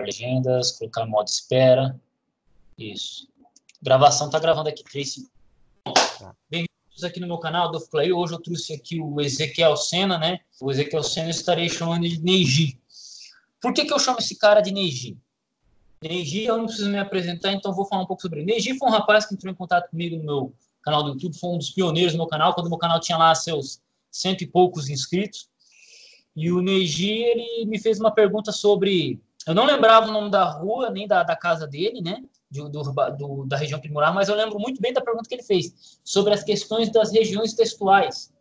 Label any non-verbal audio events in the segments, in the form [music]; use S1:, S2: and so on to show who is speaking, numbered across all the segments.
S1: legendas, colocar modo espera. Isso. Gravação tá gravando aqui, 3 segundos. Tá. Bem-vindos aqui no meu canal, do Play. Hoje eu trouxe aqui o Ezequiel Senna, né? O Ezequiel Senna eu estarei chamando de Neji. Por que, que eu chamo esse cara de Neji? Neji, eu não preciso me apresentar, então vou falar um pouco sobre ele. Neji foi um rapaz que entrou em contato comigo no meu canal do YouTube, foi um dos pioneiros do meu canal, quando o meu canal tinha lá seus cento e poucos inscritos. E o Neji, ele me fez uma pergunta sobre eu não lembrava o nome da rua, nem da, da casa dele, né? Do, do, do, da região morava, mas eu lembro muito bem da pergunta que ele fez sobre as questões das regiões textuais.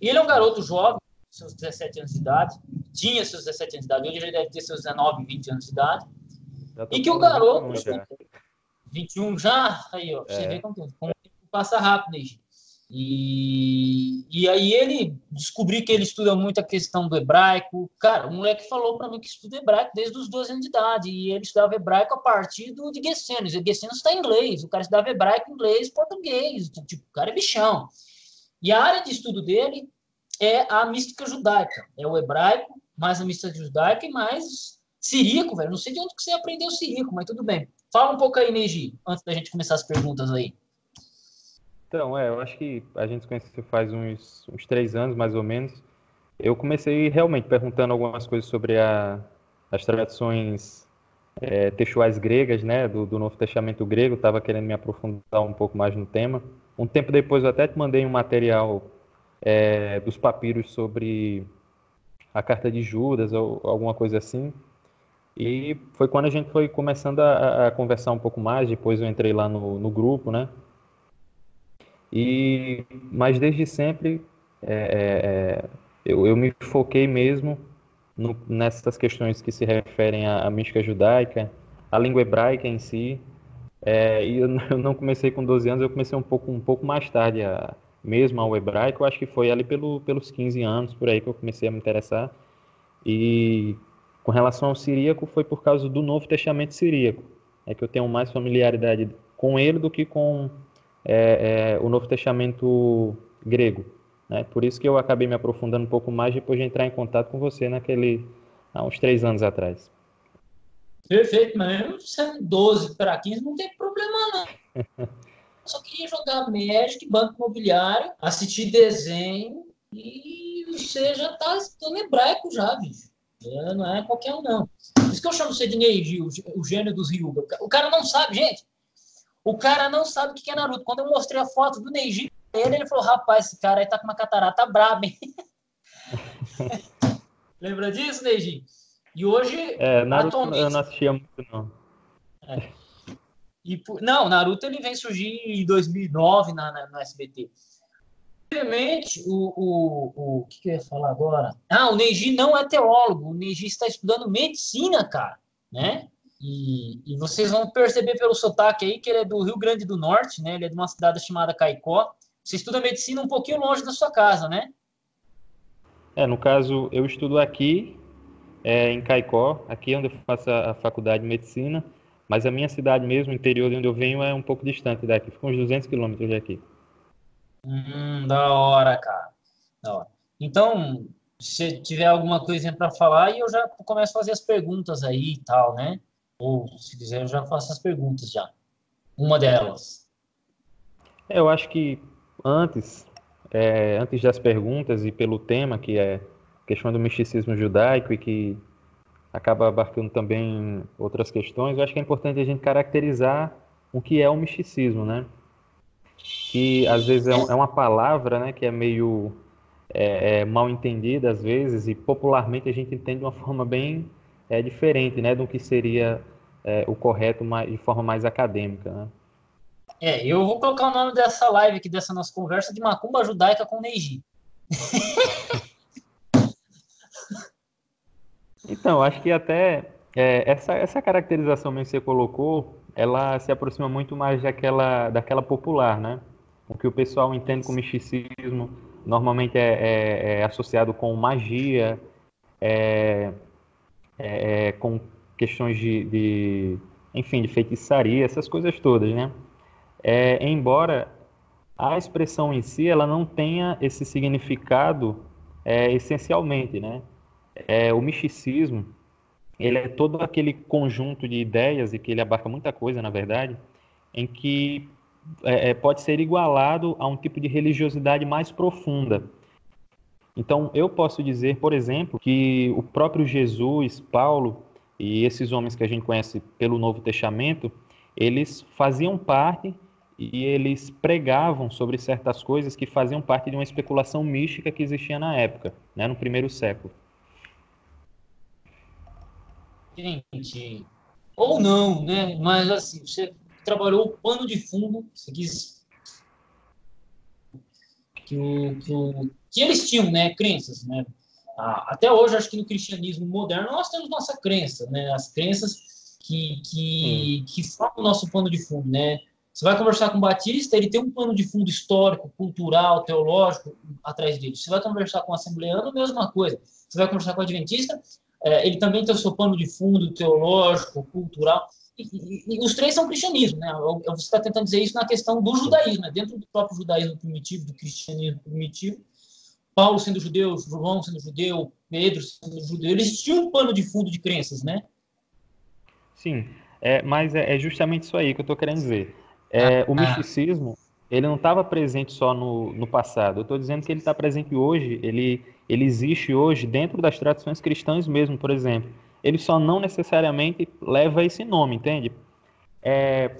S1: Ele é um garoto jovem, seus 17 anos de idade, tinha seus 17 anos de idade, hoje ele deve ter seus 19, 20 anos de idade. E que o garoto. 21 já, 21 já aí, ó, é. você vê como, como passa rápido, né, e, e aí ele descobri que ele estuda muito a questão do hebraico. Cara, o moleque falou para mim que estuda hebraico desde os 12 anos de idade. E ele estudava hebraico a partir do, de Gessenos. E Gessenos está em inglês. O cara estudava hebraico, inglês, português. Tipo, o cara é bichão. E a área de estudo dele é a mística judaica. É o hebraico, mais a mística judaica e mais siríaco, velho. Não sei de onde que você aprendeu siríaco, mas tudo bem. Fala um pouco aí, Neji, antes da gente começar as perguntas aí.
S2: Então, é, eu acho que a gente se conheceu faz uns, uns três anos, mais ou menos. Eu comecei realmente perguntando algumas coisas sobre a, as tradições é, textuais gregas, né, do, do Novo Testamento grego, estava querendo me aprofundar um pouco mais no tema. Um tempo depois eu até te mandei um material é, dos papiros sobre a carta de Judas ou alguma coisa assim. E foi quando a gente foi começando a, a conversar um pouco mais. Depois eu entrei lá no, no grupo, né? E, mas desde sempre é, é, é, eu, eu, me foquei mesmo no, nessas questões que se referem à, à, mística judaica, à língua hebraica em si. É, e eu, [laughs] eu, não comecei com 12 anos, eu comecei um pouco, um pouco mais tarde a, mesmo ao hebraico. Eu acho que foi ali pelo, pelos 15 anos por aí que eu comecei a me interessar. E com relação ao siríaco, foi por causa do Novo Testamento siríaco. É que eu tenho mais familiaridade com ele do que com é, é, o Novo Testamento grego. Né? Por isso que eu acabei me aprofundando um pouco mais depois de entrar em contato com você naquele há uns três anos atrás.
S1: Perfeito, mas mesmo sendo 12 para 15 não tem problema não. [laughs] Só queria jogar Magic, Banco Imobiliário, assistir desenho e você já está estudando hebraico já, bicho. É, não é qualquer um, não. Por isso que eu chamo você de Neji, o gênio dos Ryuga. O cara não sabe, gente. O cara não sabe o que é Naruto. Quando eu mostrei a foto do Neji ele, ele falou: rapaz, esse cara aí tá com uma catarata braba, hein? [laughs] Lembra disso, Neji? E hoje.
S2: É, Naruto atualmente... eu não assistia muito, não.
S1: É. E, não, Naruto ele vem surgir em 2009 na, na, no SBT. Obviamente, o, o, o, o que, que eu ia falar agora? Ah, o Neji não é teólogo, o Neji está estudando medicina, cara, né? E, e, vocês vão perceber pelo sotaque aí que ele é do Rio Grande do Norte, né? Ele é de uma cidade chamada Caicó. Você estuda medicina um pouquinho longe da sua casa, né?
S2: É, no caso, eu estudo aqui, é, em Caicó, aqui é onde eu faço a, faculdade de medicina, mas a minha cidade mesmo, o interior de onde eu venho, é um pouco distante daqui, fica uns 200 quilômetros daqui.
S1: Hum, da hora, cara. Da hora. Então, se tiver alguma coisinha para falar, eu já começo a fazer as perguntas aí e tal, né? Ou, se quiser, eu já faço as perguntas já. Uma delas.
S2: Eu acho que antes, é, antes das perguntas e pelo tema, que é questão do misticismo judaico e que acaba abarcando também outras questões, eu acho que é importante a gente caracterizar o que é o misticismo, né? Que às vezes é, é uma palavra, né, que é meio é, é, mal entendida às vezes e popularmente a gente entende de uma forma bem é diferente né, do que seria é, o correto mais, de forma mais acadêmica. Né?
S1: É, eu vou colocar o nome dessa live aqui, dessa nossa conversa, de Macumba Judaica com Neji. [laughs]
S2: então, acho que até é, essa, essa caracterização que você colocou, ela se aproxima muito mais daquela, daquela popular, né? O que o pessoal entende como misticismo normalmente é, é, é associado com magia, é, é, é, com questões de, de, enfim, de feitiçaria, essas coisas todas, né? É, embora a expressão em si ela não tenha esse significado é, essencialmente, né? É, o misticismo ele é todo aquele conjunto de ideias e que ele abarca muita coisa, na verdade, em que é, é, pode ser igualado a um tipo de religiosidade mais profunda. Então, eu posso dizer, por exemplo, que o próprio Jesus, Paulo e esses homens que a gente conhece pelo Novo Testamento, eles faziam parte e eles pregavam sobre certas coisas que faziam parte de uma especulação mística que existia na época, né, no primeiro século.
S1: Gente, ou não, né? Mas assim, você trabalhou o pano de fundo, você quis que, o, que, o, que eles tinham, né, crenças, né? Ah, até hoje, acho que no cristianismo moderno nós temos nossa crença, né? As crenças que, que, que formam o nosso pano de fundo, né? Você vai conversar com o Batista, ele tem um pano de fundo histórico, cultural, teológico atrás dele. Você vai conversar com o Assembleano, mesma coisa. Você vai conversar com o Adventista, é, ele também tem o seu pano de fundo teológico, cultural. E, e, e os três são cristianismo, né? Você está tentando dizer isso na questão do judaísmo, né? dentro do próprio judaísmo primitivo, do cristianismo primitivo. Paulo sendo judeu, João sendo judeu, Pedro sendo judeu, eles tinham um pano de fundo de crenças, né?
S2: Sim, é, mas é, é justamente isso aí que eu estou querendo dizer. É, ah, o ah. misticismo, ele não estava presente só no, no passado. Eu estou dizendo que ele está presente hoje, ele, ele existe hoje dentro das tradições cristãs mesmo, por exemplo. Ele só não necessariamente leva esse nome, entende? É,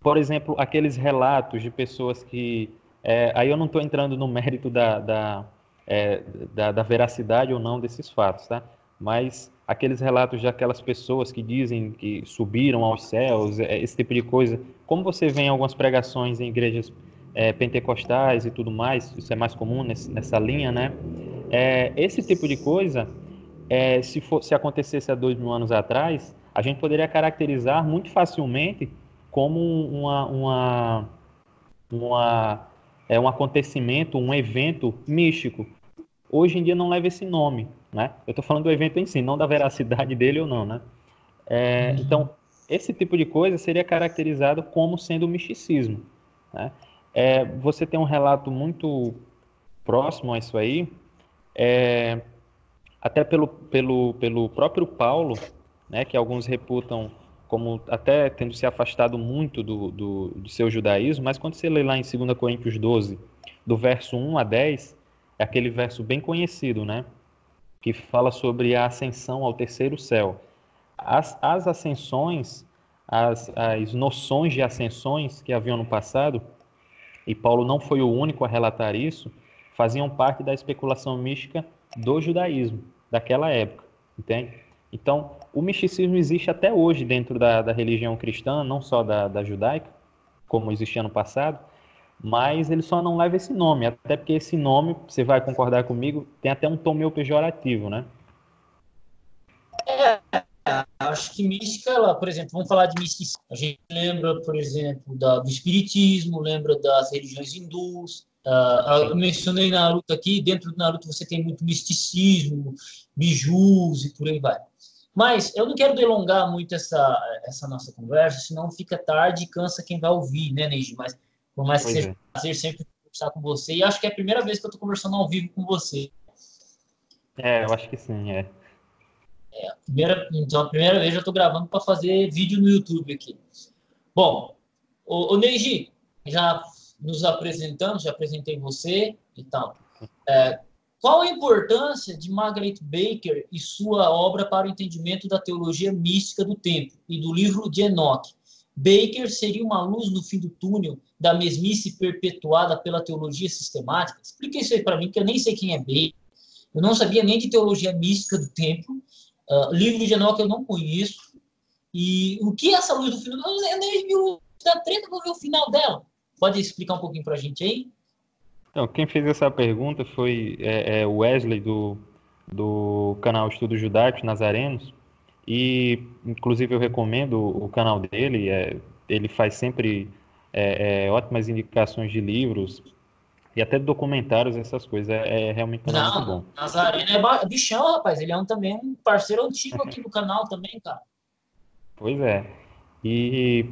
S2: por exemplo, aqueles relatos de pessoas que. É, aí eu não estou entrando no mérito da, da, é, da, da veracidade ou não desses fatos, tá? Mas aqueles relatos de aquelas pessoas que dizem que subiram aos céus, é, esse tipo de coisa. Como você vê em algumas pregações em igrejas é, pentecostais e tudo mais, isso é mais comum nesse, nessa linha, né? É, esse tipo de coisa, é, se, for, se acontecesse há dois mil anos atrás, a gente poderia caracterizar muito facilmente como uma, uma, uma é um acontecimento, um evento místico. Hoje em dia não leva esse nome, né? Eu estou falando do evento em si, não da veracidade [laughs] dele ou não, né? É. Então, esse tipo de coisa seria caracterizado como sendo misticismo. Né? É, você tem um relato muito próximo a isso aí, é, até pelo, pelo, pelo próprio Paulo, né, que alguns reputam como até tendo se afastado muito do, do, do seu judaísmo, mas quando você lê lá em 2 Coríntios 12, do verso 1 a 10, é aquele verso bem conhecido, né? que fala sobre a ascensão ao terceiro céu. As, as ascensões, as, as noções de ascensões que haviam no passado, e Paulo não foi o único a relatar isso, faziam parte da especulação mística do judaísmo daquela época, entende? Então, o misticismo existe até hoje dentro da, da religião cristã, não só da, da judaica, como existia no passado, mas ele só não leva esse nome, até porque esse nome, você vai concordar comigo, tem até um tom meio pejorativo, né?
S1: É, acho que mística, ela, por exemplo, vamos falar de misticismo. A gente lembra, por exemplo, da, do espiritismo, lembra das religiões hindus. Uh, eu mencionei Naruto aqui, dentro do Naruto você tem muito misticismo, bijus e por aí vai. Mas eu não quero delongar muito essa, essa nossa conversa, senão fica tarde e cansa quem vai ouvir, né, Neji? Mas por mais que seja é. um prazer sempre conversar com você. E acho que é a primeira vez que eu estou conversando ao vivo com você.
S2: É, eu acho que sim, é.
S1: é a primeira, então, a primeira vez eu estou gravando para fazer vídeo no YouTube aqui. Bom, o, o Neji, já nos apresentamos, já apresentei você e tal. É, qual a importância de Margaret Baker e sua obra para o entendimento da teologia mística do tempo e do livro de Enoch? Baker seria uma luz no fim do túnel da mesmice perpetuada pela teologia sistemática? Explica isso aí para mim, que eu nem sei quem é Baker. Eu não sabia nem de teologia mística do templo. Uh, livro de Enoch eu não conheço. E o que é essa luz do fim do túnel? Eu nem vi o da treta, vou ver o final dela. Pode explicar um pouquinho para a gente aí?
S2: Então, quem fez essa pergunta foi é, é Wesley, do, do canal Estudos Judaicos Nazarenos. E, inclusive, eu recomendo o canal dele. É, ele faz sempre é, é, ótimas indicações de livros e até documentários, essas coisas. É, é realmente um
S1: Não,
S2: muito bom.
S1: Nazareno é bichão, rapaz. Ele é um, também um parceiro antigo aqui do [laughs] canal também, cara.
S2: Pois é. E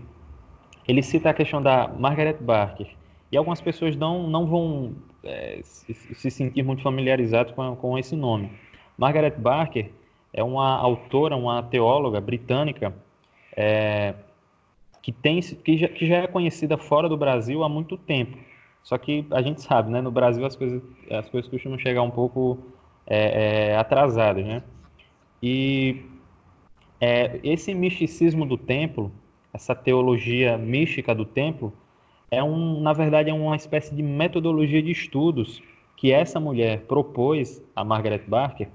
S2: ele cita a questão da Margaret Barker. E algumas pessoas não, não vão é, se, se, sentir muito familiarizados com, com esse nome. Margaret Barker é uma autora, uma teóloga britânica é, que, tem, que já, que, já, é conhecida fora do Brasil há muito tempo. Só que a gente sabe, né? No Brasil as coisas, as coisas costumam chegar um pouco é, é, atrasadas, né? E é, esse misticismo do templo, essa teologia mística do templo, é um, na verdade, é uma espécie de metodologia de estudos que essa mulher propôs, a Margaret Barker,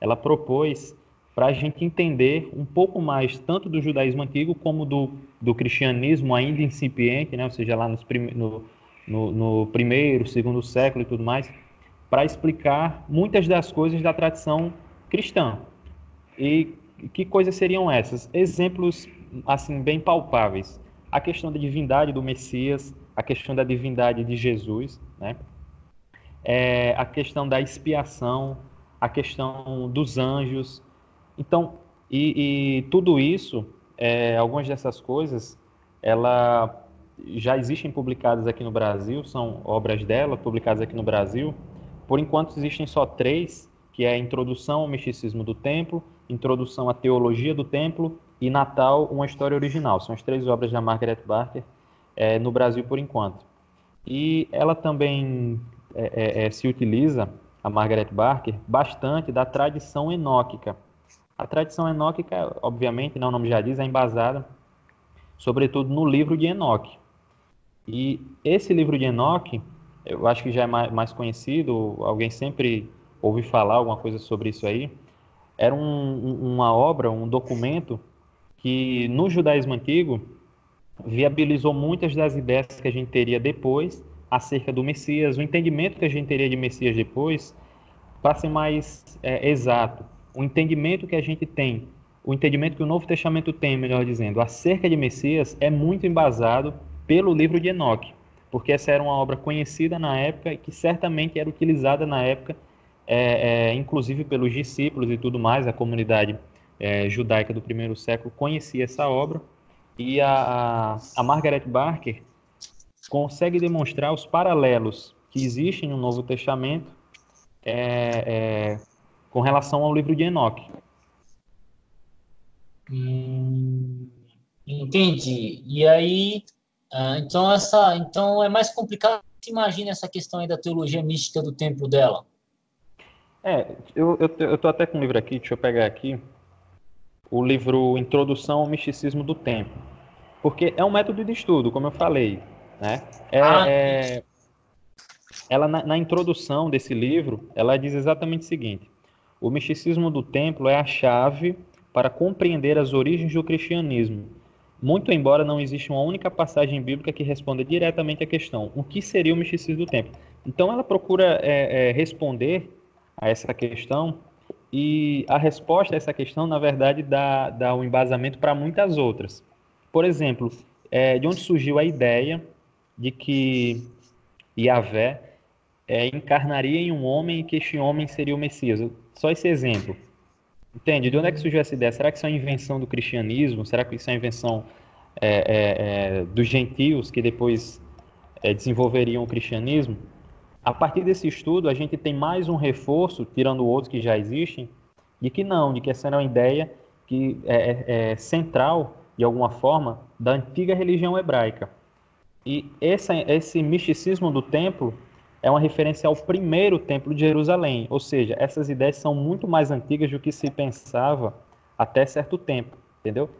S2: ela propôs para a gente entender um pouco mais tanto do judaísmo antigo como do, do cristianismo ainda incipiente, né? ou seja, lá nos prime, no, no, no primeiro, segundo século e tudo mais, para explicar muitas das coisas da tradição cristã. E que coisas seriam essas? Exemplos assim bem palpáveis. A questão da divindade do Messias, a questão da divindade de Jesus, né? É, a questão da expiação, a questão dos anjos. Então, e, e tudo isso, é, algumas dessas coisas, ela já existem publicadas aqui no Brasil, são obras dela publicadas aqui no Brasil. Por enquanto existem só três, que é a Introdução ao Misticismo do Templo, Introdução à Teologia do Templo e Natal, uma história original. São as três obras da Margaret Barker é, no Brasil por enquanto. E ela também é, é, é, se utiliza, a Margaret Barker, bastante da tradição enóquica. A tradição enóquica, obviamente, não, né, o nome já diz, é embasada, sobretudo no livro de Enoque. E esse livro de Enoque, eu acho que já é mais, conhecido, alguém sempre ouve falar alguma coisa sobre isso aí, era um, uma obra, um documento que no judaísmo antigo viabilizou muitas das ideias que a gente teria depois acerca do Messias, o entendimento que a gente teria de Messias depois, para ser mais é, exato, o entendimento que a gente tem, o entendimento que o Novo Testamento tem, melhor dizendo, acerca de Messias é muito embasado pelo livro de Enoque, porque essa era uma obra conhecida na época e que certamente era utilizada na época é, é, inclusive pelos discípulos e tudo mais, a comunidade é, judaica do primeiro século conhecia essa obra, e a, a Margaret Barker consegue demonstrar os paralelos que existem no Novo Testamento é, é, com relação ao livro de Enoque.
S1: Hum, entendi. E aí, ah, então essa, então é mais complicado. Imagina essa questão aí da teologia mística do templo dela.
S2: É, eu, eu, eu tô até com um livro aqui, deixa eu pegar aqui. O livro Introdução ao Misticismo do Tempo. Porque é um método de estudo, como eu falei. Né? É, ah. é ela, na, na introdução desse livro, ela diz exatamente o seguinte: o misticismo do templo é a chave para compreender as origens do cristianismo. Muito embora não exista uma única passagem bíblica que responda diretamente à questão: o que seria o misticismo do templo? Então, ela procura é, é, responder a essa questão e a resposta a essa questão, na verdade, dá, dá um embasamento para muitas outras. Por exemplo, é, de onde surgiu a ideia de que Yahvé é, encarnaria em um homem e que este homem seria o Messias? Só esse exemplo. Entende? De onde é que surgiu essa ideia? Será que isso é uma invenção do cristianismo? Será que isso é uma invenção é, é, é dos gentios que depois é, desenvolveriam o cristianismo? A partir desse estudo, a gente tem mais um reforço, tirando outros que já existem, de que não, de que essa era uma ideia que é, é, é central, de alguma forma, da antiga religião hebraica. E essa, esse misticismo do templo é uma referência ao primeiro templo de Jerusalém, ou seja, essas ideias são muito mais antigas do que se pensava até certo tempo, entendeu?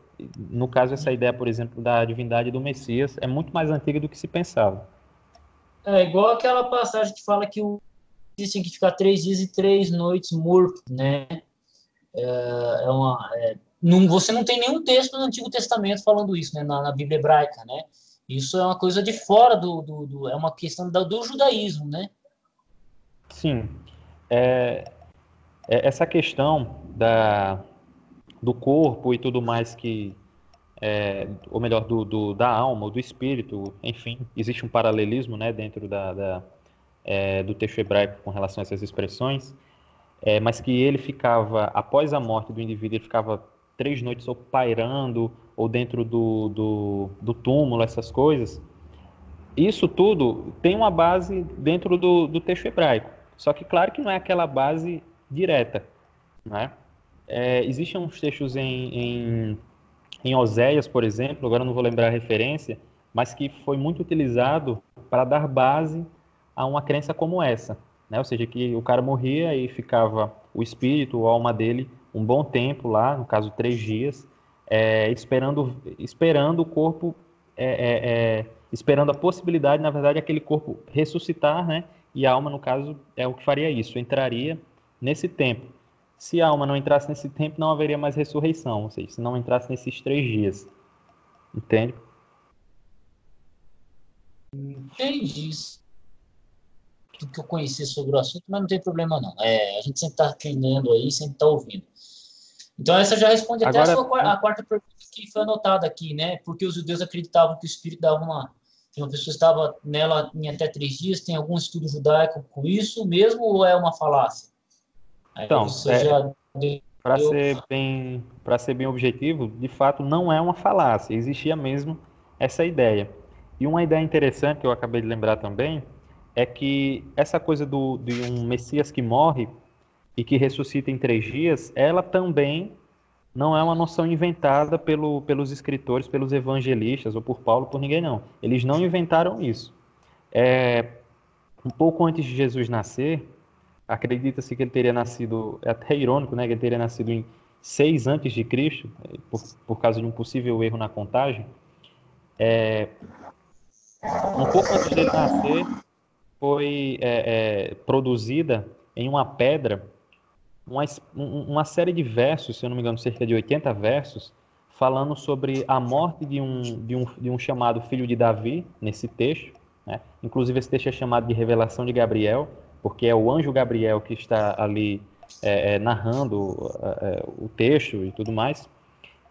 S2: No caso, essa ideia, por exemplo, da divindade do Messias é muito mais antiga do que se pensava.
S1: É igual aquela passagem que fala que o tem que ficar três dias e três noites morto, né? É, é uma, é, não, você não tem nenhum texto no Antigo Testamento falando isso, né? Na, na Bíblia hebraica, né? Isso é uma coisa de fora do, do, do é uma questão do, do judaísmo, né?
S2: Sim. É, é, essa questão da, do corpo e tudo mais que é, ou melhor, do, do, da alma, do espírito, enfim, existe um paralelismo né, dentro da, da é, do texto hebraico com relação a essas expressões, é, mas que ele ficava, após a morte do indivíduo, ele ficava três noites ou pairando, ou dentro do, do, do túmulo, essas coisas. Isso tudo tem uma base dentro do, do texto hebraico. Só que, claro que não é aquela base direta, né? é, existem uns textos em, em, em Oséias, por exemplo, agora não vou lembrar a referência, mas que foi muito utilizado para dar base a uma crença como essa, né? Ou seja, que o cara morria e ficava o espírito, a alma dele, um bom tempo lá, no caso três dias, é, esperando, esperando o corpo, é, é, é, esperando a possibilidade, na verdade, aquele corpo ressuscitar, né? E a alma, no caso, é o que faria isso, entraria nesse tempo. Se a alma não entrasse nesse tempo, não haveria mais ressurreição, ou seja, se não entrasse nesses três dias. Entende?
S1: Entendi tudo que eu conheci sobre o assunto, mas não tem problema não. É, a gente sempre está aprendendo aí, sempre está ouvindo. Então essa já responde até Agora, a, sua, a quarta pergunta que foi anotada aqui, né? Porque os judeus acreditavam que o Espírito dava uma... Que uma pessoa estava nela em até três dias. Tem algum estudo judaico com isso mesmo ou é uma falácia?
S2: Aí então, é, para ser bem para ser bem objetivo, de fato não é uma falácia. Existia mesmo essa ideia. E uma ideia interessante que eu acabei de lembrar também é que essa coisa do, de um Messias que morre e que ressuscita em três dias, ela também não é uma noção inventada pelo, pelos escritores, pelos evangelistas ou por Paulo, por ninguém não. Eles não inventaram isso. É, um pouco antes de Jesus nascer, acredita-se que ele teria nascido, é até irônico, né, que ele teria nascido em 6 antes de Cristo, por, por causa de um possível erro na contagem. É, um pouco antes dele nascer, foi é, é, produzida em uma pedra uma, uma série de versos, se eu não me engano, cerca de 80 versos, falando sobre a morte de um, de um, de um chamado filho de Davi, nesse texto. Né? Inclusive, esse texto é chamado de Revelação de Gabriel, porque é o anjo Gabriel que está ali é, é, narrando é, é, o texto e tudo mais.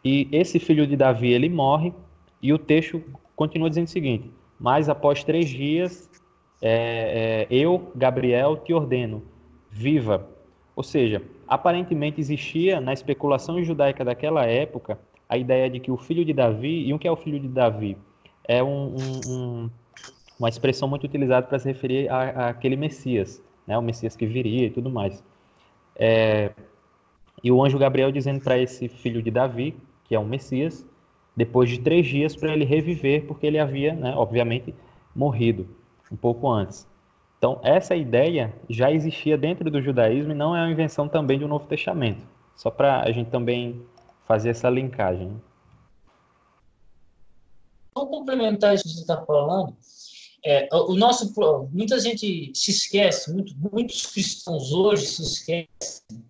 S2: E esse filho de Davi, ele morre, e o texto continua dizendo o seguinte, mas após três dias é, eu, Gabriel, te ordeno, viva. Ou seja, aparentemente existia na especulação judaica daquela época a ideia de que o filho de Davi, e o que é o filho de Davi? É um, um, um, uma expressão muito utilizada para se referir àquele Messias, né? o Messias que viria e tudo mais. É, e o anjo Gabriel dizendo para esse filho de Davi, que é um Messias, depois de três dias para ele reviver, porque ele havia, né, obviamente, morrido um pouco antes. Então, essa ideia já existia dentro do judaísmo e não é uma invenção também do Novo Testamento. Só para a gente também fazer essa linkagem.
S1: Vou complementar isso que você está falando. É, o nosso, muita gente se esquece, muito, muitos cristãos hoje se esquecem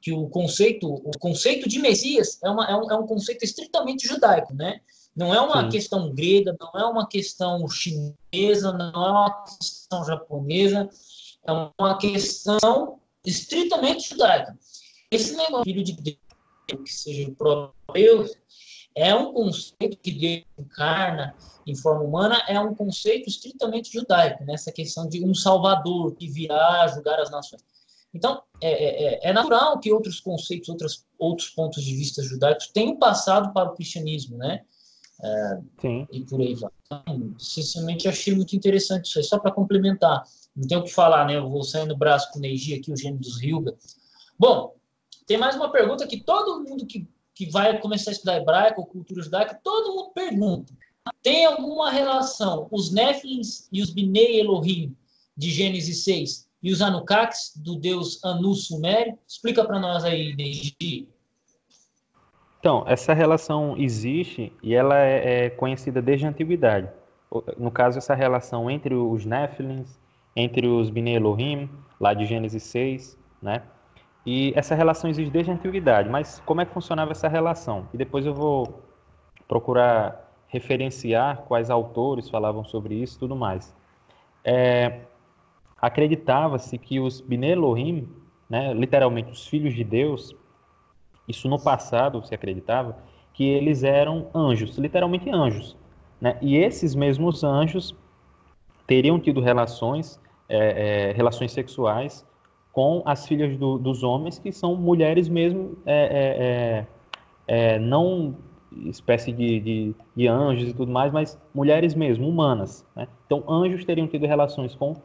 S1: que o conceito, o conceito de Messias é, uma, é, um, é um conceito estritamente judaico, né? Não é uma Sim. questão grega, não é uma questão chinesa, não é uma questão japonesa, é uma questão estritamente judaica. Esse negócio, filho de Deus, que seja o próprio Deus, é um conceito que Deus encarna em forma humana, é um conceito estritamente judaico, nessa questão de um salvador que virá julgar as nações. Então, é, é, é, é natural que outros conceitos, outros, outros pontos de vista judaicos tenham passado para o cristianismo, né? É, e por aí vai. Então, sinceramente, achei muito interessante isso aí. Só para complementar, não tenho o que falar, né? Eu vou sair no braço com o Neji aqui, o gênio dos Hilga. Bom, tem mais uma pergunta que todo mundo que, que vai começar a estudar hebraico ou cultura judaica, todo mundo pergunta. Tem alguma relação os Néfilins e os Binei Elohim de Gênesis 6 e os Anunnakis do deus Anu Sumério? Explica para nós aí, Neji.
S2: Então, essa relação existe e ela é, é, conhecida desde a antiguidade. No caso, essa relação entre os Nephilims, entre os Bnei Elohim, lá de Gênesis 6, né? E essa relação existe desde a antiguidade, mas como é que funcionava essa relação? E depois eu vou procurar referenciar quais autores falavam sobre isso tudo mais. É, Acreditava-se que os Bnei Elohim, né, literalmente os filhos de Deus, isso no passado se acreditava que eles eram anjos, literalmente anjos. Né? E esses mesmos anjos teriam tido relações, é, é, relações sexuais com as filhas do, dos homens, que são mulheres mesmo, é, é, é, é não espécie de, de, de, anjos e tudo mais, mas mulheres mesmo, humanas. Né? Então, anjos teriam tido relações com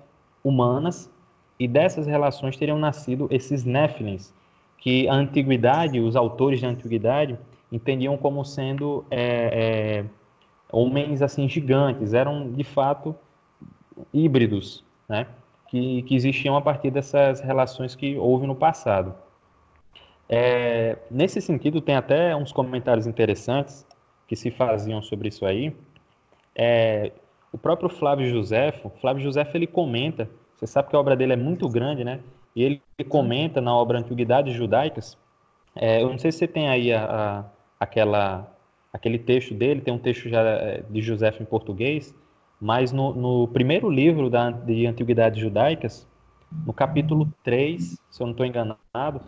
S2: humanas e dessas relações teriam nascido esses Néfilins, que a antiguidade, os autores da antiguidade, entendiam como sendo é, é, homens assim gigantes, eram de fato híbridos, né? Que, que existiam a partir dessas relações que houve no passado. É, nesse sentido, tem até uns comentários interessantes que se faziam sobre isso aí. É, o próprio Flávio Josefo, Flávio Josefo ele comenta, você sabe que a obra dele é muito grande, né? E ele comenta na obra Antiguidades Judaicas, é, eu não sei se você tem aí a, a, aquela, aquele texto dele, tem um texto já é, de Josefo em português, mas no, no primeiro livro da, de Antiguidades Judaicas, no capítulo 3, se eu não estou enganado,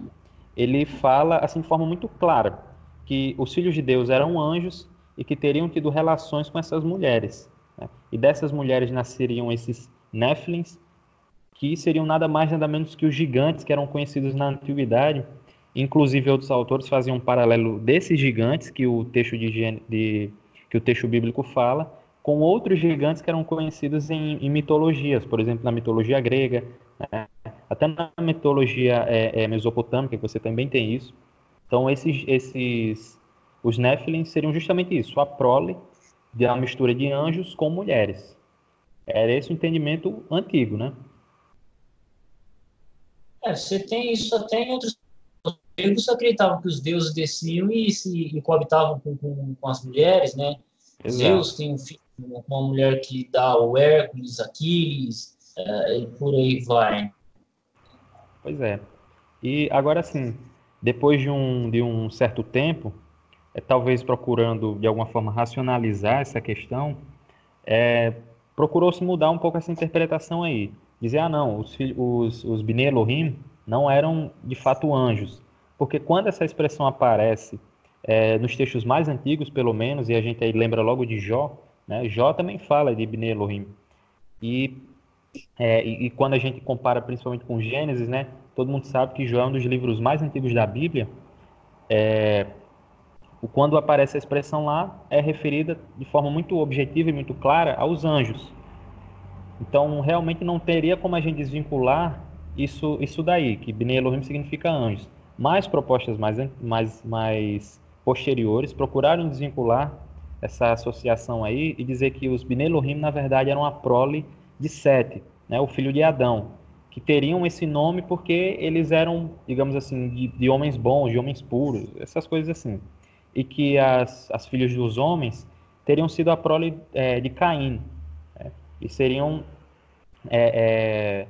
S2: ele fala assim de forma muito clara que os filhos de Deus eram anjos e que teriam tido relações com essas mulheres. Né? E dessas mulheres nasceriam esses Néfilins, que seriam nada mais nada menos que os gigantes que eram conhecidos na antiguidade. Inclusive outros autores faziam um paralelo desses gigantes que o texto de, de que o texto bíblico fala com outros gigantes que eram conhecidos em, em mitologias, por exemplo, na mitologia grega, né? até na mitologia é, é, mesopotâmica, que você também tem isso. Então, esses, esses os Nephilim seriam justamente isso, a prole de uma mistura de anjos com mulheres. Era esse o entendimento antigo, né?
S1: É, você tem isso até em outros gregos acreditavam que os deuses desciam e se e coabitavam com, com, com as mulheres, né? Exato. Zeus tem um filho uma mulher que dá o Hércules, Aquiles, é, e por aí vai.
S2: Pois é. E agora sim, depois de um, de um certo tempo, é, talvez procurando de alguma forma racionalizar essa questão, é, procurou-se mudar um pouco essa interpretação aí. Dizer, ah não, os, os, os Bnei Elohim não eram de fato anjos. Porque quando essa expressão aparece é, nos textos mais antigos, pelo menos, e a gente aí lembra logo de Jó, né? Jó também fala de Ibn Elohim. E, é, e, e, quando a gente compara principalmente com Gênesis, né? todo mundo sabe que Jó é um dos livros mais antigos da Bíblia. É, quando aparece a expressão lá, é referida de forma muito objetiva e muito clara aos anjos. Então, realmente não teria como a gente desvincular isso, isso daí, que Bnei Elohim significa anjos. Mais propostas mais, mais, mais posteriores procuraram desvincular essa associação aí e dizer que os Binelohim, na verdade, eram a prole de Sete, né, o filho de Adão, que teriam esse nome porque eles eram, digamos assim, de, de homens bons, de homens puros, essas coisas assim. E que as, as filhas dos homens teriam sido a prole é, de Caim, né, e seriam é, é,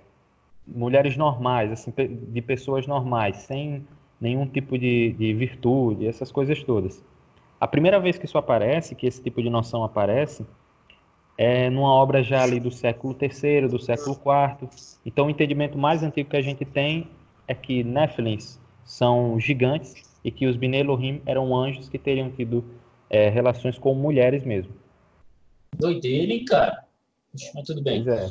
S2: mulheres normais, assim, de pessoas normais, sem nenhum tipo de, de virtude, essas coisas todas. A primeira vez que isso aparece, que esse tipo de noção aparece, é numa obra já ali do século III, do século IV. Então, o entendimento mais antigo que a gente tem é que Nephilims são gigantes e que os Bnei Elohim eram anjos que teriam tido é, relações com mulheres mesmo.
S1: Doideira, hein, cara? Mas tudo bem. É.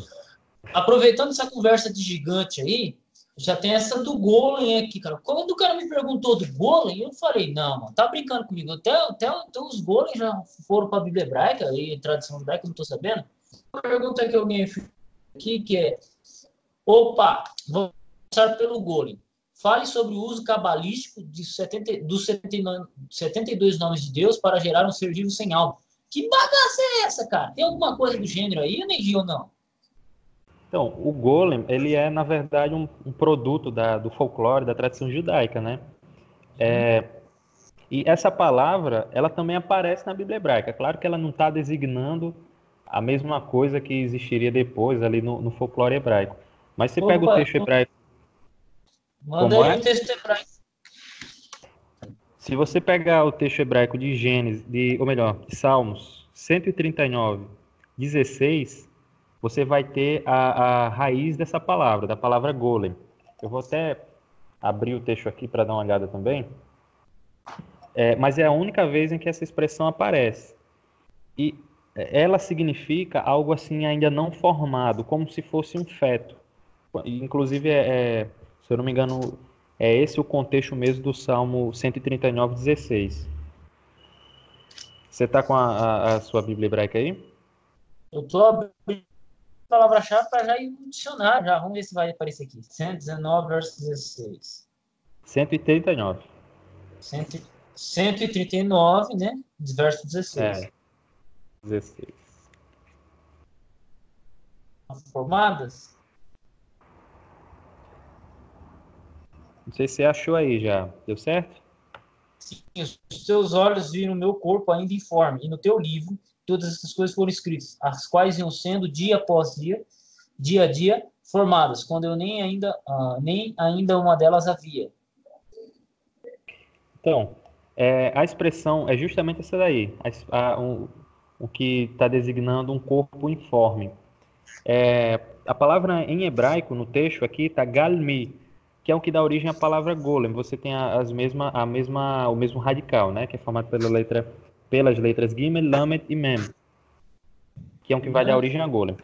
S1: Aproveitando essa conversa de gigante aí, já tem essa do Golem aqui, cara. Quando o cara me perguntou do Golem, eu falei, não, mano, tá brincando comigo. Até, até, até os Golem já foram pra Bíblia hebraica e tradição hebraica, não tô sabendo. Uma pergunta que alguém aqui que é, opa, vamos começar pelo Golem. Fale sobre o uso cabalístico de 70, dos 79, 72 nomes de Deus para gerar um ser vivo sem alma. Que bagaça é essa, cara? Tem alguma coisa do gênero aí, Neji, ou não?
S2: Então, o golem, ele é, na verdade, um, um produto da, do folclore, da tradição judaica, né? É, e essa palavra, ela também aparece na Bíblia hebraica. Claro que ela não está designando a mesma coisa que existiria depois ali no, no folclore hebraico. Mas você Opa, pega o texto hebraico...
S1: Manda aí é? o texto hebraico.
S2: Se você pegar o texto hebraico de Gênesis, de, ou melhor, de Salmos 139, 16 você vai ter a, a raiz dessa palavra, da palavra golem. Eu vou até abrir o texto aqui para dar uma olhada também. É, mas é a única vez em que essa expressão aparece. E ela significa algo assim ainda não formado, como se fosse um feto. Inclusive, é, é, se eu não me engano, é esse o contexto mesmo do Salmo 139, 16. Você está com a, a, a, sua Bíblia hebraica aí?
S1: Eu estou abrindo palavra-chave para já ir no dicionário. Já. Vamos ver se vai aparecer aqui. 119, verso 16.
S2: 139.
S1: 139, né? Verso 16. É.
S2: 16.
S1: Formadas?
S2: Não sei se você achou aí já. Deu certo?
S1: Sim, os teus olhos viram o meu corpo ainda informe, e no teu livro todas essas coisas foram escritas, as quais iam sendo dia após dia, dia a dia, formadas, quando eu nem ainda, uh, nem ainda uma delas havia.
S2: Então, é, a expressão é justamente essa daí, a, a, um, o que está designando um corpo informe. É, a palavra em hebraico no texto aqui está galmi, que é o que dá origem à palavra golem. Você tem as mesma, a mesma, o mesmo radical, né, que é formado pela letra, pelas letras gimel, lamed e mem, que é o que vai dar origem a golem.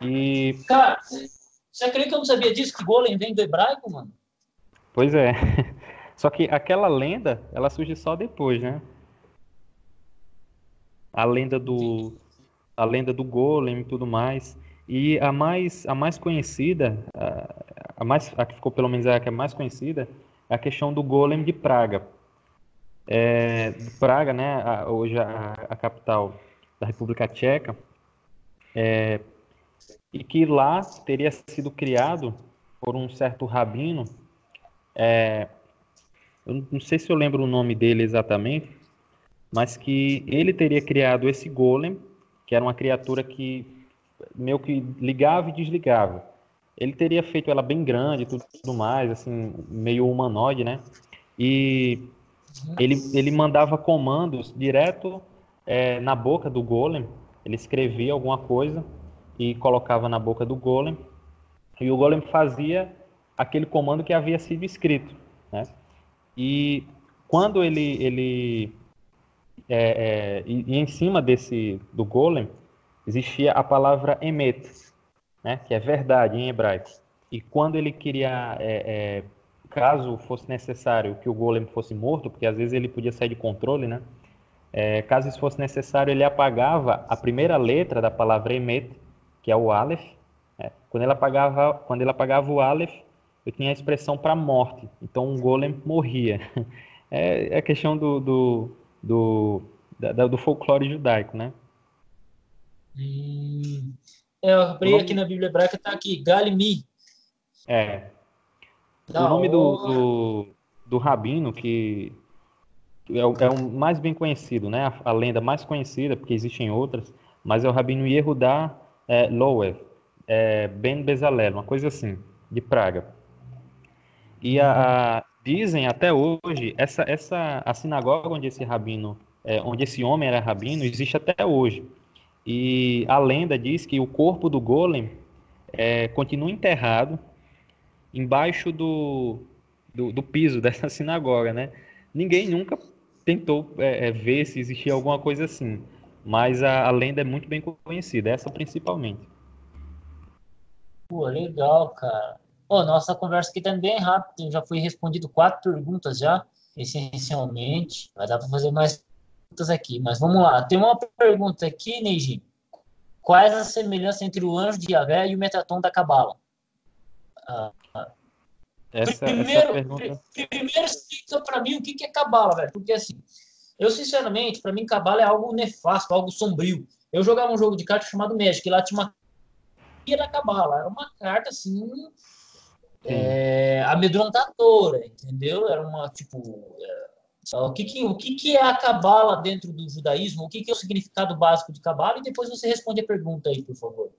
S1: E cara, você acredita que eu não sabia disso que golem vem do hebraico, mano?
S2: Pois é. [laughs] Só que aquela lenda, ela surge só depois, né? A lenda do a lenda do Golem e tudo mais. E a mais a mais conhecida, a, a mais a que ficou pelo menos a que é mais conhecida, é a questão do Golem de Praga. É, Praga, né, a, hoje a, a, capital da República Tcheca, é, e que lá teria sido criado por um certo rabino é, eu não sei se eu lembro o nome dele exatamente, mas que ele teria criado esse golem, que era uma criatura que meio que ligava e desligava. Ele teria feito ela bem grande, tudo, tudo mais, assim, meio humanoide, né? E ele, ele mandava comandos direto é, na boca do golem. Ele escrevia alguma coisa e colocava na boca do golem. E o golem fazia aquele comando que havia sido escrito, né? E quando ele, ele é, é, e, e, em cima desse do golem existia a palavra emet, né, que é verdade em hebraico. E quando ele queria, é, é, caso fosse necessário que o golem fosse morto, porque às vezes ele podia sair de controle, né? É, caso isso fosse necessário, ele apagava a primeira letra da palavra emet, que é o aleph. Né? Quando ele apagava, quando ele apagava o aleph, eu tinha a expressão para morte. Então um golem morria. [laughs] É, é questão do, do, do, da, do folclore judaico, né?
S1: Hum, eu abri aqui na Bíblia hebraica, está aqui, Galimi.
S2: É. Da o nome do, do, do, rabino, que é o, é o, mais bem conhecido, né? A, a, lenda mais conhecida, porque existem outras, mas é o rabino Yehudá é, Loev, é, Ben Bezalel, uma coisa assim, de Praga. E a, a, dizem até hoje, essa, essa, a sinagoga onde esse rabino, é, onde esse homem era rabino, existe até hoje. E a lenda diz que o corpo do golem é, continua enterrado embaixo do, do, do, piso [laughs] dessa sinagoga, né? Ninguém nunca tentou é, é, ver se existia alguma coisa assim, mas a, a lenda é muito bem conhecida, essa principalmente.
S1: Pô, legal, cara. Oh, nossa conversa aqui tá bem rápida, já foi respondido quatro perguntas já, essencialmente. Vai dar para fazer mais perguntas aqui, mas vamos lá. Tem uma pergunta aqui, Neiji. Quais as semelhanças entre o anjo de Yahvé e o Metaton da Cabala?
S2: Ah, essa,
S1: primeiro,
S2: essa pergunta...
S1: primeiro explica para mim o que é Cabala, velho. Porque assim, eu sinceramente, para mim, Cabala é algo nefasto, algo sombrio. Eu jogava um jogo de cartas chamado Magic, e lá tinha uma da Cabala. Era uma carta assim é, amedrontadora, entendeu? Era uma, tipo... É, o que, que, o que, que é a cabala dentro do judaísmo? O que, que é o significado básico de cabala? E depois você responde a pergunta aí, por favor.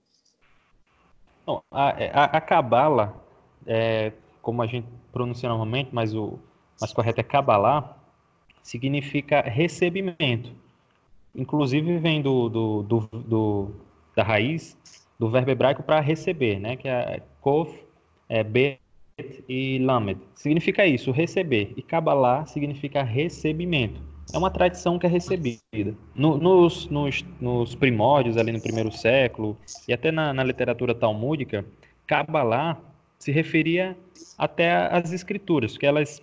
S2: Bom, a, cabala, é, como a gente pronuncia normalmente, mas o mais correto é cabalá, significa recebimento. Inclusive vem do, do, do, do da raiz do verbo hebraico para receber, né? Que é kof é Bet e Lamed. Significa isso, receber. E Kabbalah significa recebimento. É uma tradição que é recebida. No, nos, nos, nos, primórdios, ali no primeiro século, e até na, na literatura talmúdica, Kabbalah se referia até às escrituras, que elas,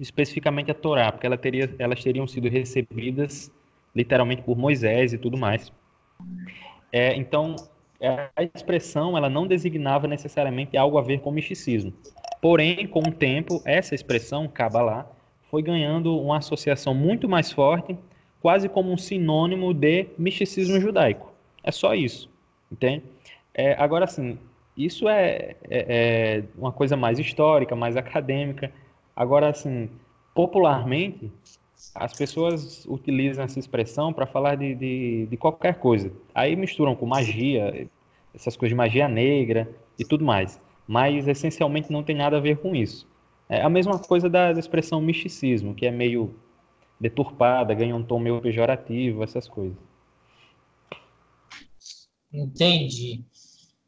S2: especificamente a Torá, porque ela teria, elas teriam sido recebidas literalmente por Moisés e tudo mais. É, então, a expressão ela não designava necessariamente algo a ver com misticismo. Porém, com o tempo, essa expressão, Kabbalah, foi ganhando uma associação muito mais forte, quase como um sinônimo de misticismo judaico. É só isso, entende? É, agora, assim, isso é, é, é, uma coisa mais histórica, mais acadêmica. Agora, assim, popularmente, as pessoas utilizam essa expressão para falar de, de, de, qualquer coisa. Aí misturam com magia, essas coisas de magia negra e tudo mais. Mas, essencialmente, não tem nada a ver com isso. É a mesma coisa da, da expressão misticismo, que é meio deturpada, ganha um tom meio pejorativo, essas coisas.
S1: Entendi.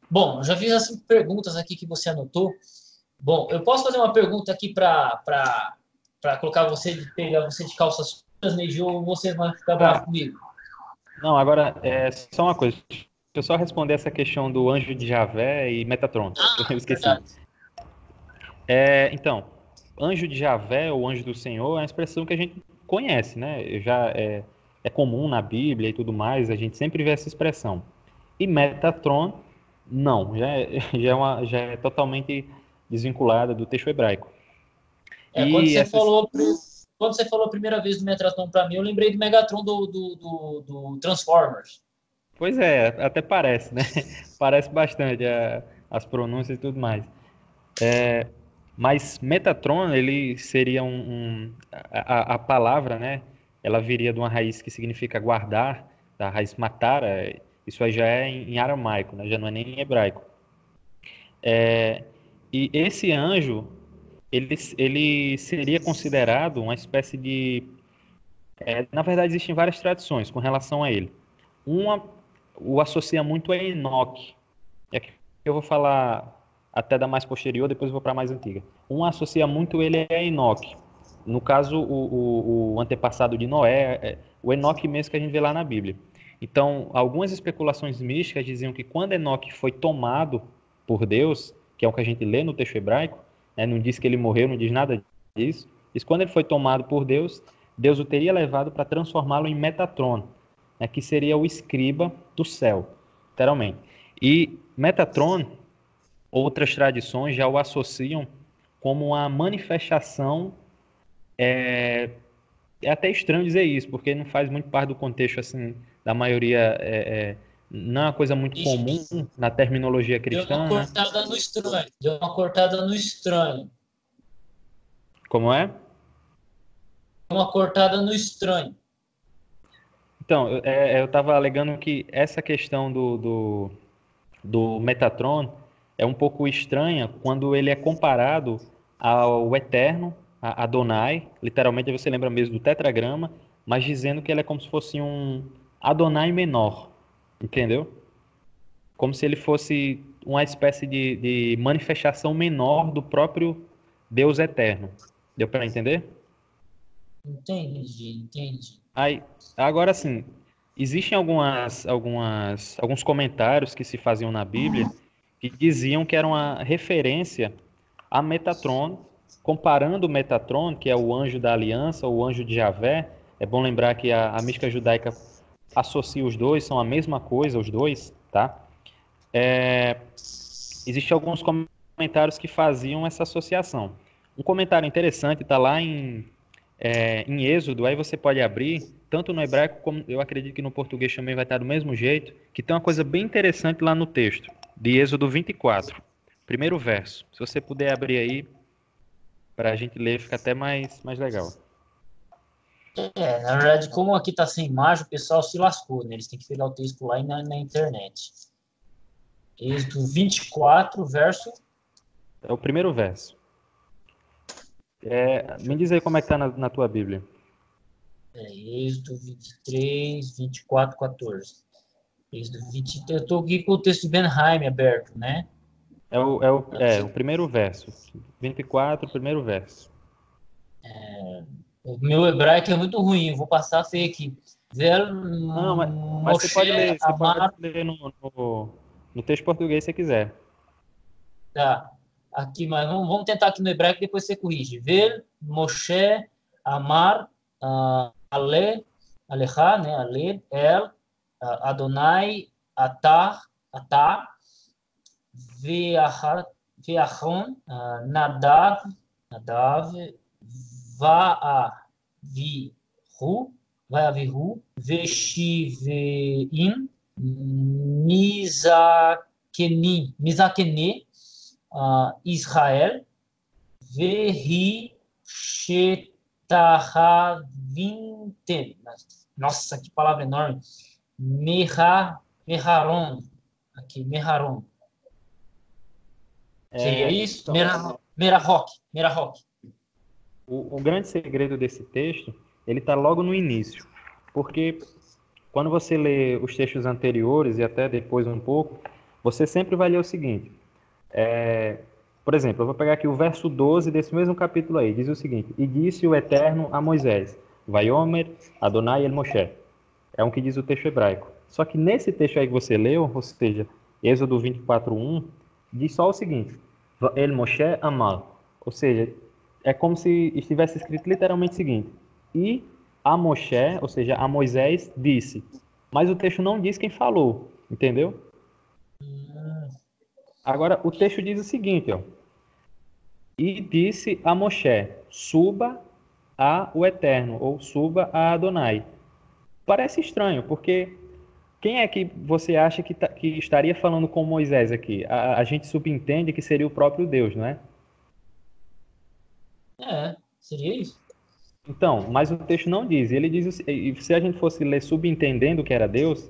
S1: Bom, já fiz as perguntas aqui que você anotou. Bom, eu posso fazer uma pergunta aqui para colocar você, pegar você de calças Neji, ou você vai ficar bravo comigo?
S2: Não, agora, é só uma coisa. Deixa eu só responder essa questão do anjo de Javé e Metatron. Ah, eu esqueci. É, então, anjo de Javé ou anjo do Senhor é uma expressão que a gente conhece, né? Já é, é comum na Bíblia e tudo mais, a gente sempre vê essa expressão. E Metatron não, já é, [laughs] já é, uma, já é totalmente desvinculada do texto hebraico.
S1: É, quando, você falou, quando você falou a primeira vez do Metatron para mim, eu lembrei do Megatron do, do, do, do, Transformers.
S2: Pois é, até parece, né? [laughs] parece bastante a, as pronúncias e tudo mais. É, mas Metatron, ele seria um, um a, a, palavra, né? Ela viria de uma raiz que significa guardar, da raiz matara, isso aí já é em, aramaico, né? já não é nem em hebraico. É, e esse anjo, ele, ele seria considerado uma espécie de. É, na verdade, existem várias tradições com relação a ele. Uma o associa muito a Enoque. É que eu vou falar até da mais posterior, depois vou para a mais antiga. Um associa muito ele a Enoque. No caso, o, o, o antepassado de Noé, é, o Enoque mesmo que a gente vê lá na Bíblia. Então, algumas especulações místicas diziam que quando Enoque foi tomado por Deus, que é o que a gente lê no texto hebraico, né, não diz que ele morreu, não diz nada disso, diz quando ele foi tomado por Deus, Deus o teria levado para transformá-lo em Metatron, né, que seria o escriba do céu, literalmente. E Metatron, outras tradições já o associam como uma manifestação é, é até estranho dizer isso, porque não faz muito parte do contexto assim da maioria é, é, não é uma coisa muito comum na terminologia cristã. Deu
S1: uma cortada no estranho. Deu uma cortada no estranho.
S2: Como é?
S1: Uma cortada no estranho.
S2: Então, é, eu estava alegando que essa questão do, do, do Metatron é um pouco estranha quando ele é comparado ao Eterno, a Adonai, literalmente você lembra mesmo do tetragrama, mas dizendo que ele é como se fosse um, Adonai menor, entendeu? Como se ele fosse uma espécie de, de manifestação menor do próprio Deus eterno. Deu para entender?
S1: Entendi, entendi.
S2: Aí, agora sim, existem algumas, algumas, alguns comentários que se faziam na Bíblia que diziam que era uma referência a Metatron, comparando o Metatron, que é o anjo da aliança, o anjo de Javé. É bom lembrar que a, a mística judaica associa os dois, são a mesma coisa, os dois, tá? É, Existem alguns comentários que faziam essa associação. Um comentário interessante está lá em, é, em Êxodo, aí você pode abrir, tanto no hebraico como eu acredito que no português também vai estar do mesmo jeito, que tem uma coisa bem interessante lá no texto, de Êxodo 24, primeiro verso. Se você puder abrir aí, para a gente ler, fica até mais, mais legal.
S1: É, na verdade, como aqui tá sem imagem, o pessoal se lascou, né? Eles têm que pegar o texto lá na, na internet. Êxodo 24, verso.
S2: É o primeiro verso. É, me diz aí como é que tá na, na tua Bíblia.
S1: É, Êxodo 23, 24, 14. Êxodo 23. Eu tô aqui com o texto de Benheim aberto, né?
S2: É o, é o, é, o primeiro verso. 24, primeiro verso.
S1: É, o meu hebraico é muito ruim, vou passar a ser aqui. Zero,
S2: Não, mas, mas você pode ler, você Amar... pode ler no, no, no, texto português se quiser.
S1: Tá. Aqui, mas vamos, tentar aqui no hebraico depois você corrige. Ver, Moshe, Amar, uh, Ale, Alecha, né? Ale, El, uh, Adonai, Atar, Atar, Ve'achon, uh, Nadav, Nadav, Va'avihu, Va'avihu, Veshiveim, Mizakeni, Mizakene, uh, Israel, Vehi Shetahavinte. Nossa, que palavra enorme. Meha, Meharon. Aqui, Meharon. É, Seria isso? Então, Merahok. Merahok.
S2: O, o grande segredo desse texto, ele está logo no início. Porque quando você lê os textos anteriores e até depois um pouco, você sempre vai ler o seguinte. É, por exemplo, eu vou pegar aqui o verso 12 desse mesmo capítulo aí. Diz o seguinte: E disse o Eterno a Moisés: Vaiomer Adonai el Moshe. É um que diz o texto hebraico. Só que nesse texto aí que você leu, ou seja, Êxodo 24:1, diz só o seguinte: El Moshe amal. Ou seja, é como se estivesse escrito literalmente o seguinte: E a Moshe, ou seja, a Moisés disse. Mas o texto não diz quem falou, entendeu? Agora, o texto diz o seguinte, ó. E disse a Moshe, suba a o Eterno, ou suba a Adonai. Parece estranho, porque quem é que você acha que, tá, que estaria falando com Moisés aqui? A, a, gente subentende que seria o próprio Deus, não é?
S1: É, seria isso.
S2: Então, mas o texto não diz. Ele diz, se a gente fosse ler subentendendo que era Deus,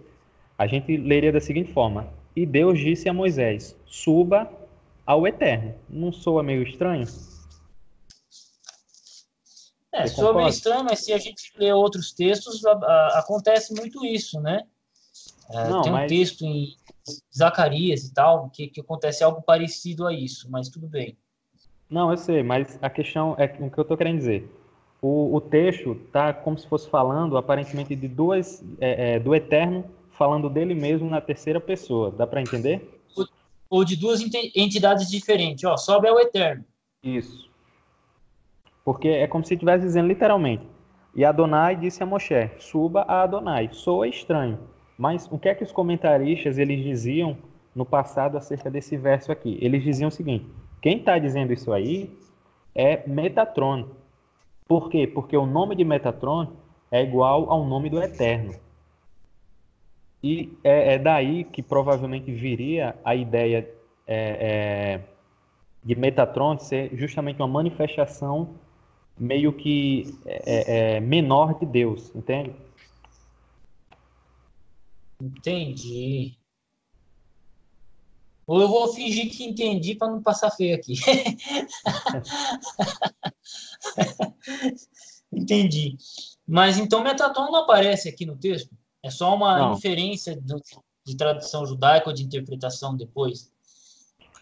S2: a gente leria da seguinte forma: E Deus disse a Moisés: Suba ao Eterno. Não soa meio estranho?
S1: É, soa meio estranho, mas se a gente lê outros textos, a, a, acontece muito isso, né? É, não, tem um mas... texto em Zacarias e tal, que, que acontece algo parecido a isso, mas tudo bem.
S2: Não, eu sei, mas a questão é o que eu estou querendo dizer. O, o texto está como se fosse falando, aparentemente, de duas, é, é, do Eterno falando dele mesmo na terceira pessoa. Dá para entender?
S1: Ou de duas entidades diferentes. Ó, sobe ao Eterno.
S2: Isso. Porque é como se estivesse dizendo literalmente. E Adonai disse a Moshe: Suba a Adonai. Soa estranho. Mas o que é que os comentaristas eles diziam no passado acerca desse verso aqui? Eles diziam o seguinte: quem está dizendo isso aí é Metatron. Por quê? Porque o nome de Metatron é igual ao nome do Eterno. E é, é daí que provavelmente viria a ideia é, é, de Metatron ser justamente uma manifestação meio que é, é, menor de Deus, entende?
S1: Entendi. Ou eu vou fingir que entendi para não passar feio aqui. [laughs] entendi. Mas então Metatron não aparece aqui no texto? É só uma não. inferência do, de tradução judaica ou de interpretação depois?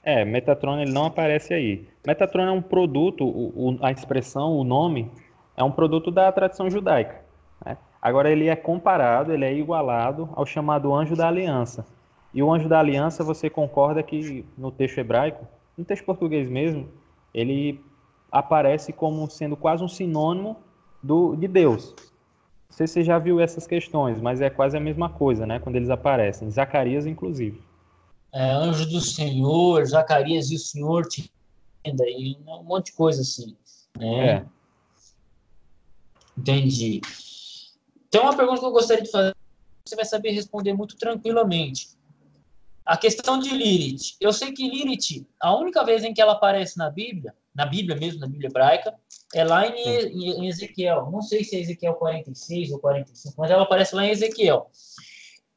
S2: É, Metatron ele não aparece aí. Metatron é um produto, o, o, a expressão, o nome, é um produto da tradição judaica. Né? Agora ele é comparado, ele é igualado ao chamado anjo da aliança. E o anjo da aliança, você concorda que no texto hebraico, no texto português mesmo, ele aparece como sendo quase um sinônimo do, de Deus. Não sei se você já viu essas questões, mas é quase a mesma coisa, né? Quando eles aparecem, Zacarias, inclusive.
S1: É, anjo do Senhor, Zacarias e o Senhor te aí, um monte de coisa assim. Né? É. Entendi. Tem uma pergunta que eu gostaria de fazer, você vai saber responder muito tranquilamente. A questão de Lilith. Eu sei que Lilith, a única vez em que ela aparece na Bíblia, na Bíblia mesmo, na Bíblia hebraica, é lá em, em, Ezequiel. Não sei se é Ezequiel 46 ou 45, mas ela aparece lá em Ezequiel.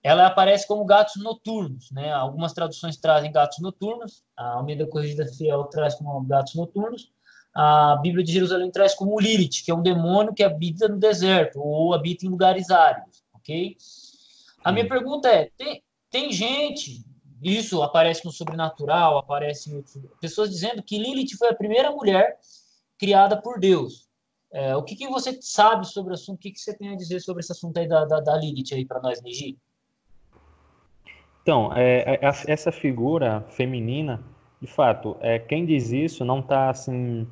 S1: Ela aparece como gatos noturnos, né? Algumas traduções trazem gatos noturnos, a Almeida Corrigida Fiel traz como gatos noturnos, a Bíblia de Jerusalém traz como Lilith, que é um demônio que habita no deserto ou habita em lugares áridos, ok? A minha pergunta é, tem, tem gente isso aparece no sobrenatural, aparece em pessoas dizendo que Lilith foi a primeira mulher criada por Deus. É, o que, que, você sabe sobre o assunto? O que, que, você tem a dizer sobre esse assunto aí da, da, da Lilith aí para nós, Negi?
S2: Então, é, é, essa figura feminina, de fato, é, quem diz isso não está assim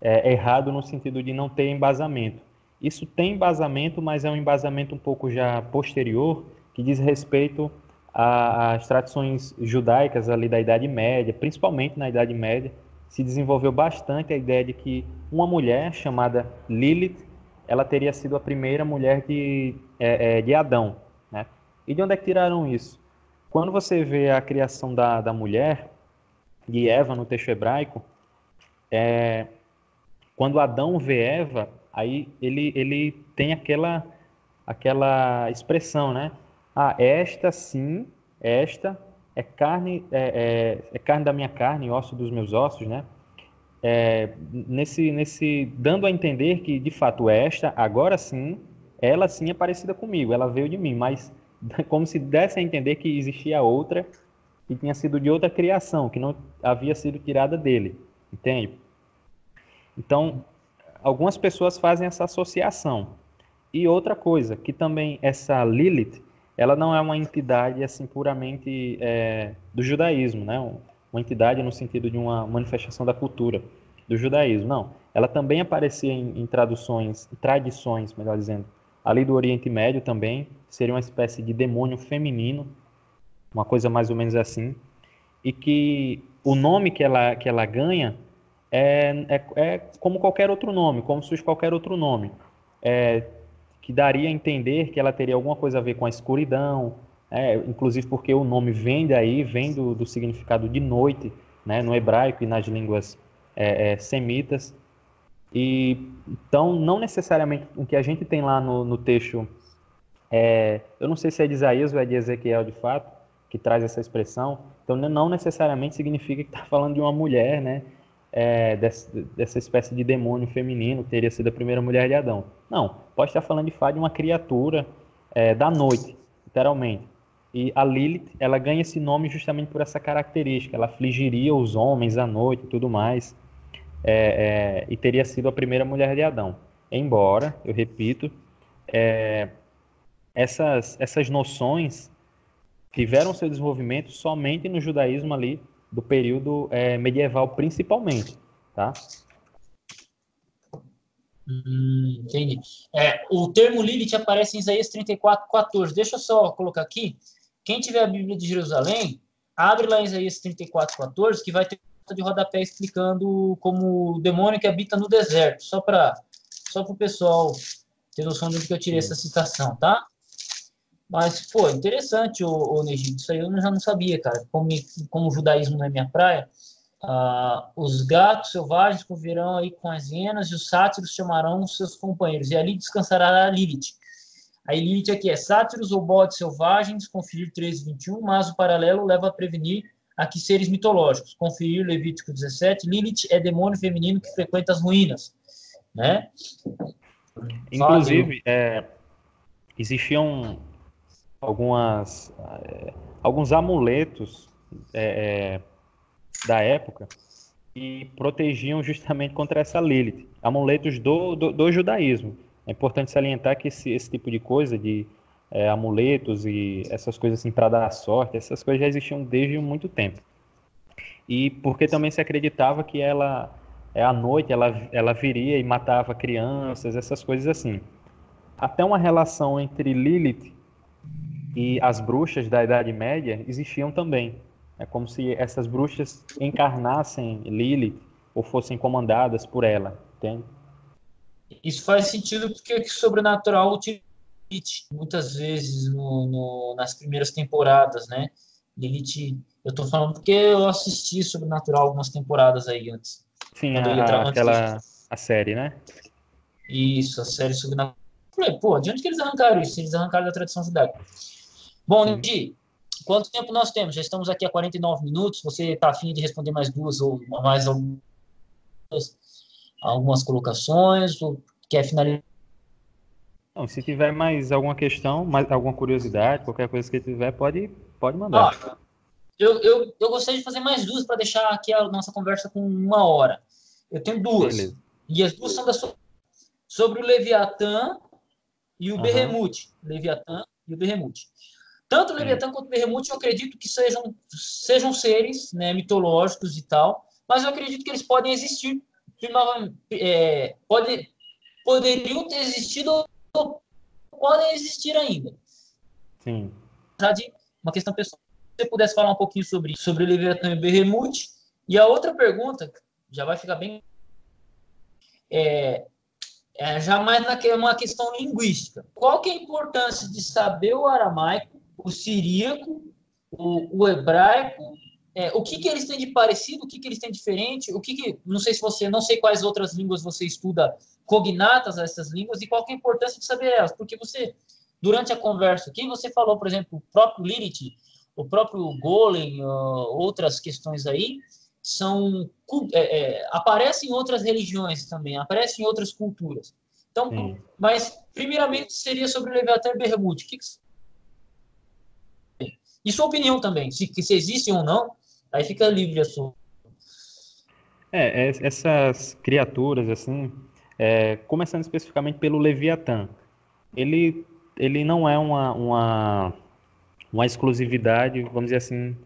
S2: é, errado no sentido de não ter embasamento. Isso tem embasamento, mas é um embasamento um pouco já posterior, que diz respeito as tradições judaicas ali da Idade Média, principalmente na Idade Média, se desenvolveu bastante a ideia de que uma mulher chamada Lilith, ela teria sido a primeira mulher de, é, é, de Adão. Né? E de onde é que tiraram isso? Quando você vê a criação da, da mulher, de Eva no texto hebraico, é, quando Adão vê Eva, aí ele, ele tem aquela, aquela expressão, né? Ah, esta sim, esta é carne, é, é, é carne da minha carne, osso dos meus ossos, né? É, nesse, nesse, dando a entender que, de fato, esta, agora sim, ela sim é parecida comigo, ela veio de mim, mas [laughs] como se desse a entender que existia outra que tinha sido de outra criação, que não havia sido tirada dele, entende? Então, algumas pessoas fazem essa associação. E outra coisa, que também essa Lilith, ela não é uma entidade assim puramente é, do judaísmo, né? Uma entidade no sentido de uma manifestação da cultura do judaísmo, não. Ela também aparecia em, em traduções, tradições, melhor dizendo, ali do Oriente Médio também, seria uma espécie de demônio feminino uma coisa mais ou menos assim, e que o nome que ela, que ela ganha é, é, é como qualquer outro nome, como fosse qualquer outro nome, é, que daria a entender que ela teria alguma coisa a ver com a escuridão, é, inclusive porque o nome vem daí, vem do, do significado de noite, né, no hebraico e nas línguas é, é, semitas, e então não necessariamente o que a gente tem lá no, no texto, é, eu não sei se é de Isaías ou é de Ezequiel de fato, que traz essa expressão. Então, não necessariamente significa que está falando de uma mulher, né? É, dessa, dessa, espécie de demônio feminino teria sido a primeira mulher de Adão. Não, pode estar falando de fato de uma criatura é, da noite, literalmente. E a Lilith, ela ganha esse nome justamente por essa característica. Ela afligiria os homens à noite e tudo mais. É, é e teria sido a primeira mulher de Adão. Embora, eu repito, é, essas, essas noções tiveram seu desenvolvimento somente no judaísmo ali do período é, medieval, principalmente, tá?
S1: Hum, entendi. É, o termo Lilith aparece em Isaías 34, 14. Deixa eu só colocar aqui. Quem tiver a Bíblia de Jerusalém, abre lá em Isaías 34, 14, que vai ter de rodapé explicando como o demônio que habita no deserto. Só para só o pessoal ter noção de onde que eu tirei essa citação, tá? Mas, pô, interessante, o, o Negito. Isso aí eu já não sabia, cara. Como, como o judaísmo não é minha praia, ah, os gatos selvagens conviverão aí com as hienas e os sátiros chamarão os seus companheiros. E ali descansará a Lilith. Aí Lilith aqui é sátiros ou bodes selvagens, conferir 13 21, mas o paralelo leva a prevenir aqui seres mitológicos. Conferir Levítico 17, Lilith é demônio feminino que frequenta as ruínas, né?
S2: Inclusive, é, existiam algumas, é, alguns amuletos é, da época que protegiam justamente contra essa Lilith. Amuletos do, do, do judaísmo. É importante salientar que esse, esse tipo de coisa, de é, amuletos e essas coisas assim para dar sorte, essas coisas já existiam desde muito tempo. E porque também se acreditava que ela, é, à noite, ela, ela viria e matava crianças, essas coisas assim. Até uma relação entre Lilith e as bruxas da Idade Média existiam também. É como se essas bruxas encarnassem Lilith ou fossem comandadas por ela, entende?
S1: Isso faz sentido porque o sobrenatural utiliza muitas vezes no, no, nas primeiras temporadas, né? Lilith, eu tô falando porque eu assisti Sobrenatural algumas temporadas aí antes.
S2: Sim, a, aquela a série, né?
S1: Isso, a série Sobrenatural. Falei, pô, de onde que eles arrancaram isso? Eles arrancaram da tradição judaica. Bom, Nidi, quanto tempo nós temos? Já estamos aqui há 49 minutos. Você está afim de responder mais duas ou mais algumas, algumas colocações? Ou quer finalizar?
S2: Não, se tiver mais alguma questão, mais alguma curiosidade, qualquer coisa que tiver, pode, pode mandar. Ah,
S1: eu, eu, eu gostaria de fazer mais duas para deixar aqui a nossa conversa com uma hora. Eu tenho duas. Beleza. E as duas são da sua... sobre o Leviatã e o uhum. Berremute. Leviatã e o Berremute. Tanto o Leviatã quanto o Behemoth eu acredito que sejam, sejam seres né, mitológicos e tal, mas eu acredito que eles podem existir é, pode, poderiam ter existido ou podem existir ainda.
S2: Sim.
S1: De uma questão pessoal. Se você pudesse falar um pouquinho sobre, sobre Leviatã e Behemoth. E a outra pergunta, já vai ficar bem. É, é já mais uma questão linguística. Qual que é a importância de saber o aramaico, o siríaco, o, o hebraico é, o que, que eles têm de parecido, o que, que eles têm de diferente, o que, que não sei se você, não sei quais outras línguas você estuda cognatas a essas línguas e qual é a importância de saber elas, porque você, durante a conversa aqui, você falou, por exemplo, o próprio Lilith, o próprio Golem, uh, outras questões aí, são é, é, aparecem em outras religiões também, aparecem em outras culturas. Então, Sim. mas primeiramente seria sobre o Leviatã e Bermud. Que que... E sua opinião também, se, se existem ou não, Aí fica livre a sua.
S2: É, essas criaturas, assim, é, começando especificamente pelo Leviatã, ele, ele não é uma, uma, uma exclusividade, vamos dizer assim,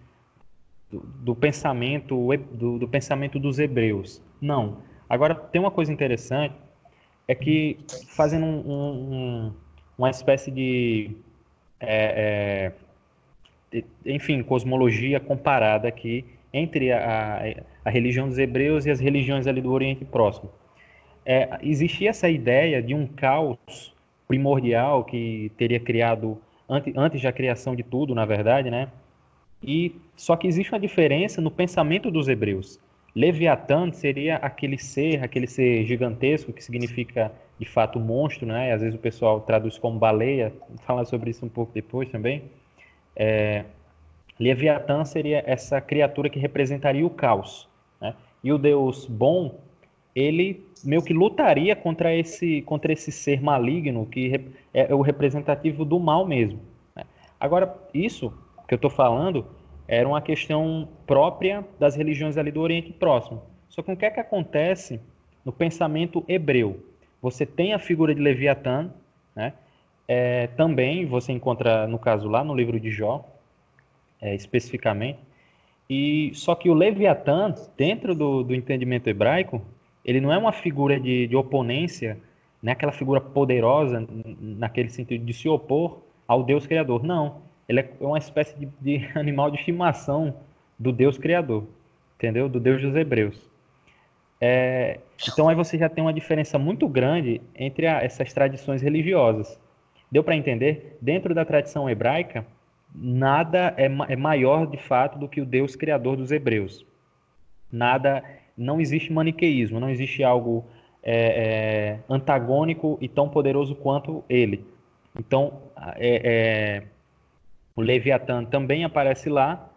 S2: do, do pensamento do, do, pensamento dos hebreus. Não. Agora, tem uma coisa interessante, é que fazendo um, um, uma espécie de é, é, enfim, cosmologia comparada aqui entre a, a, a, religião dos hebreus e as religiões ali do Oriente Próximo. É, existia essa ideia de um caos primordial que teria criado antes, antes da criação de tudo, na verdade, né? E só que existe uma diferença no pensamento dos hebreus. Leviatã seria aquele ser, aquele ser gigantesco que significa de fato monstro, né? Às vezes o pessoal traduz como baleia. Vou falar sobre isso um pouco depois também. É, Leviatã seria essa criatura que representaria o caos. Né? E o Deus bom, ele meio que lutaria contra esse, contra esse ser maligno que é o representativo do mal mesmo. Né? Agora, isso que eu estou falando era uma questão própria das religiões ali do Oriente Próximo. Só que o que é que acontece no pensamento hebreu? Você tem a figura de Leviatã, né? É, também você encontra, no caso lá no livro de Jó, é, especificamente, e só que o Leviatã, dentro do, do entendimento hebraico, ele não é uma figura de, de oponência, não é aquela figura poderosa naquele sentido de se opor ao Deus Criador. Não, ele é uma espécie de, de [laughs] animal de estimação do Deus Criador, entendeu? Do Deus dos Hebreus. É, então aí você já tem uma diferença muito grande entre a, essas tradições religiosas. Deu para entender? Dentro da tradição hebraica, nada é, é maior de fato do que o Deus criador dos hebreus. Nada, não existe maniqueísmo, não existe algo é, é, antagônico e tão poderoso quanto ele. Então, é, é, o Leviatã também aparece lá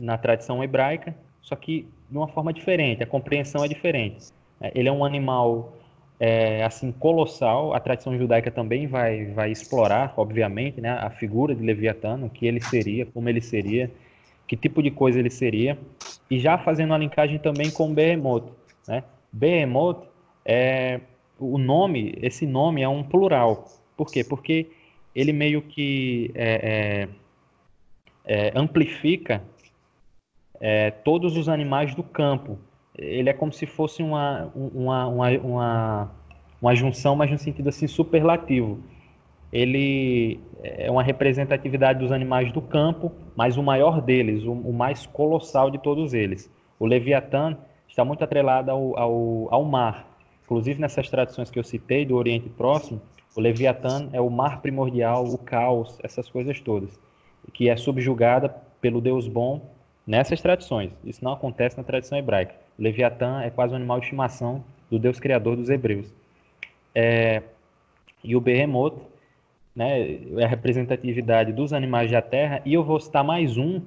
S2: na tradição hebraica, só que de uma forma diferente, a compreensão é diferente. É, ele é um animal é, assim colossal. A tradição judaica também vai, vai explorar, obviamente, né, a figura de Leviatã, o que ele seria, como ele seria, que tipo de coisa ele seria, e já fazendo a linkagem também com Behemoth. Né? Behemoth é o nome, esse nome é um plural. Por quê? Porque ele meio que é, é, é amplifica é, todos os animais do campo ele é como se fosse uma, uma, uma, uma, uma junção, mas no sentido assim superlativo. Ele é uma representatividade dos animais do campo, mas o maior deles, o, o mais colossal de todos eles. O Leviatã está muito atrelado ao, ao, ao mar. Inclusive nessas tradições que eu citei do Oriente Próximo, o Leviatã é o mar primordial, o caos, essas coisas todas, que é subjugada pelo Deus bom nessas tradições. Isso não acontece na tradição hebraica. Leviatã é quase um animal de estimação do Deus criador dos hebreus. É, e o Behemoth né, é a representatividade dos animais da terra. E eu vou citar mais um,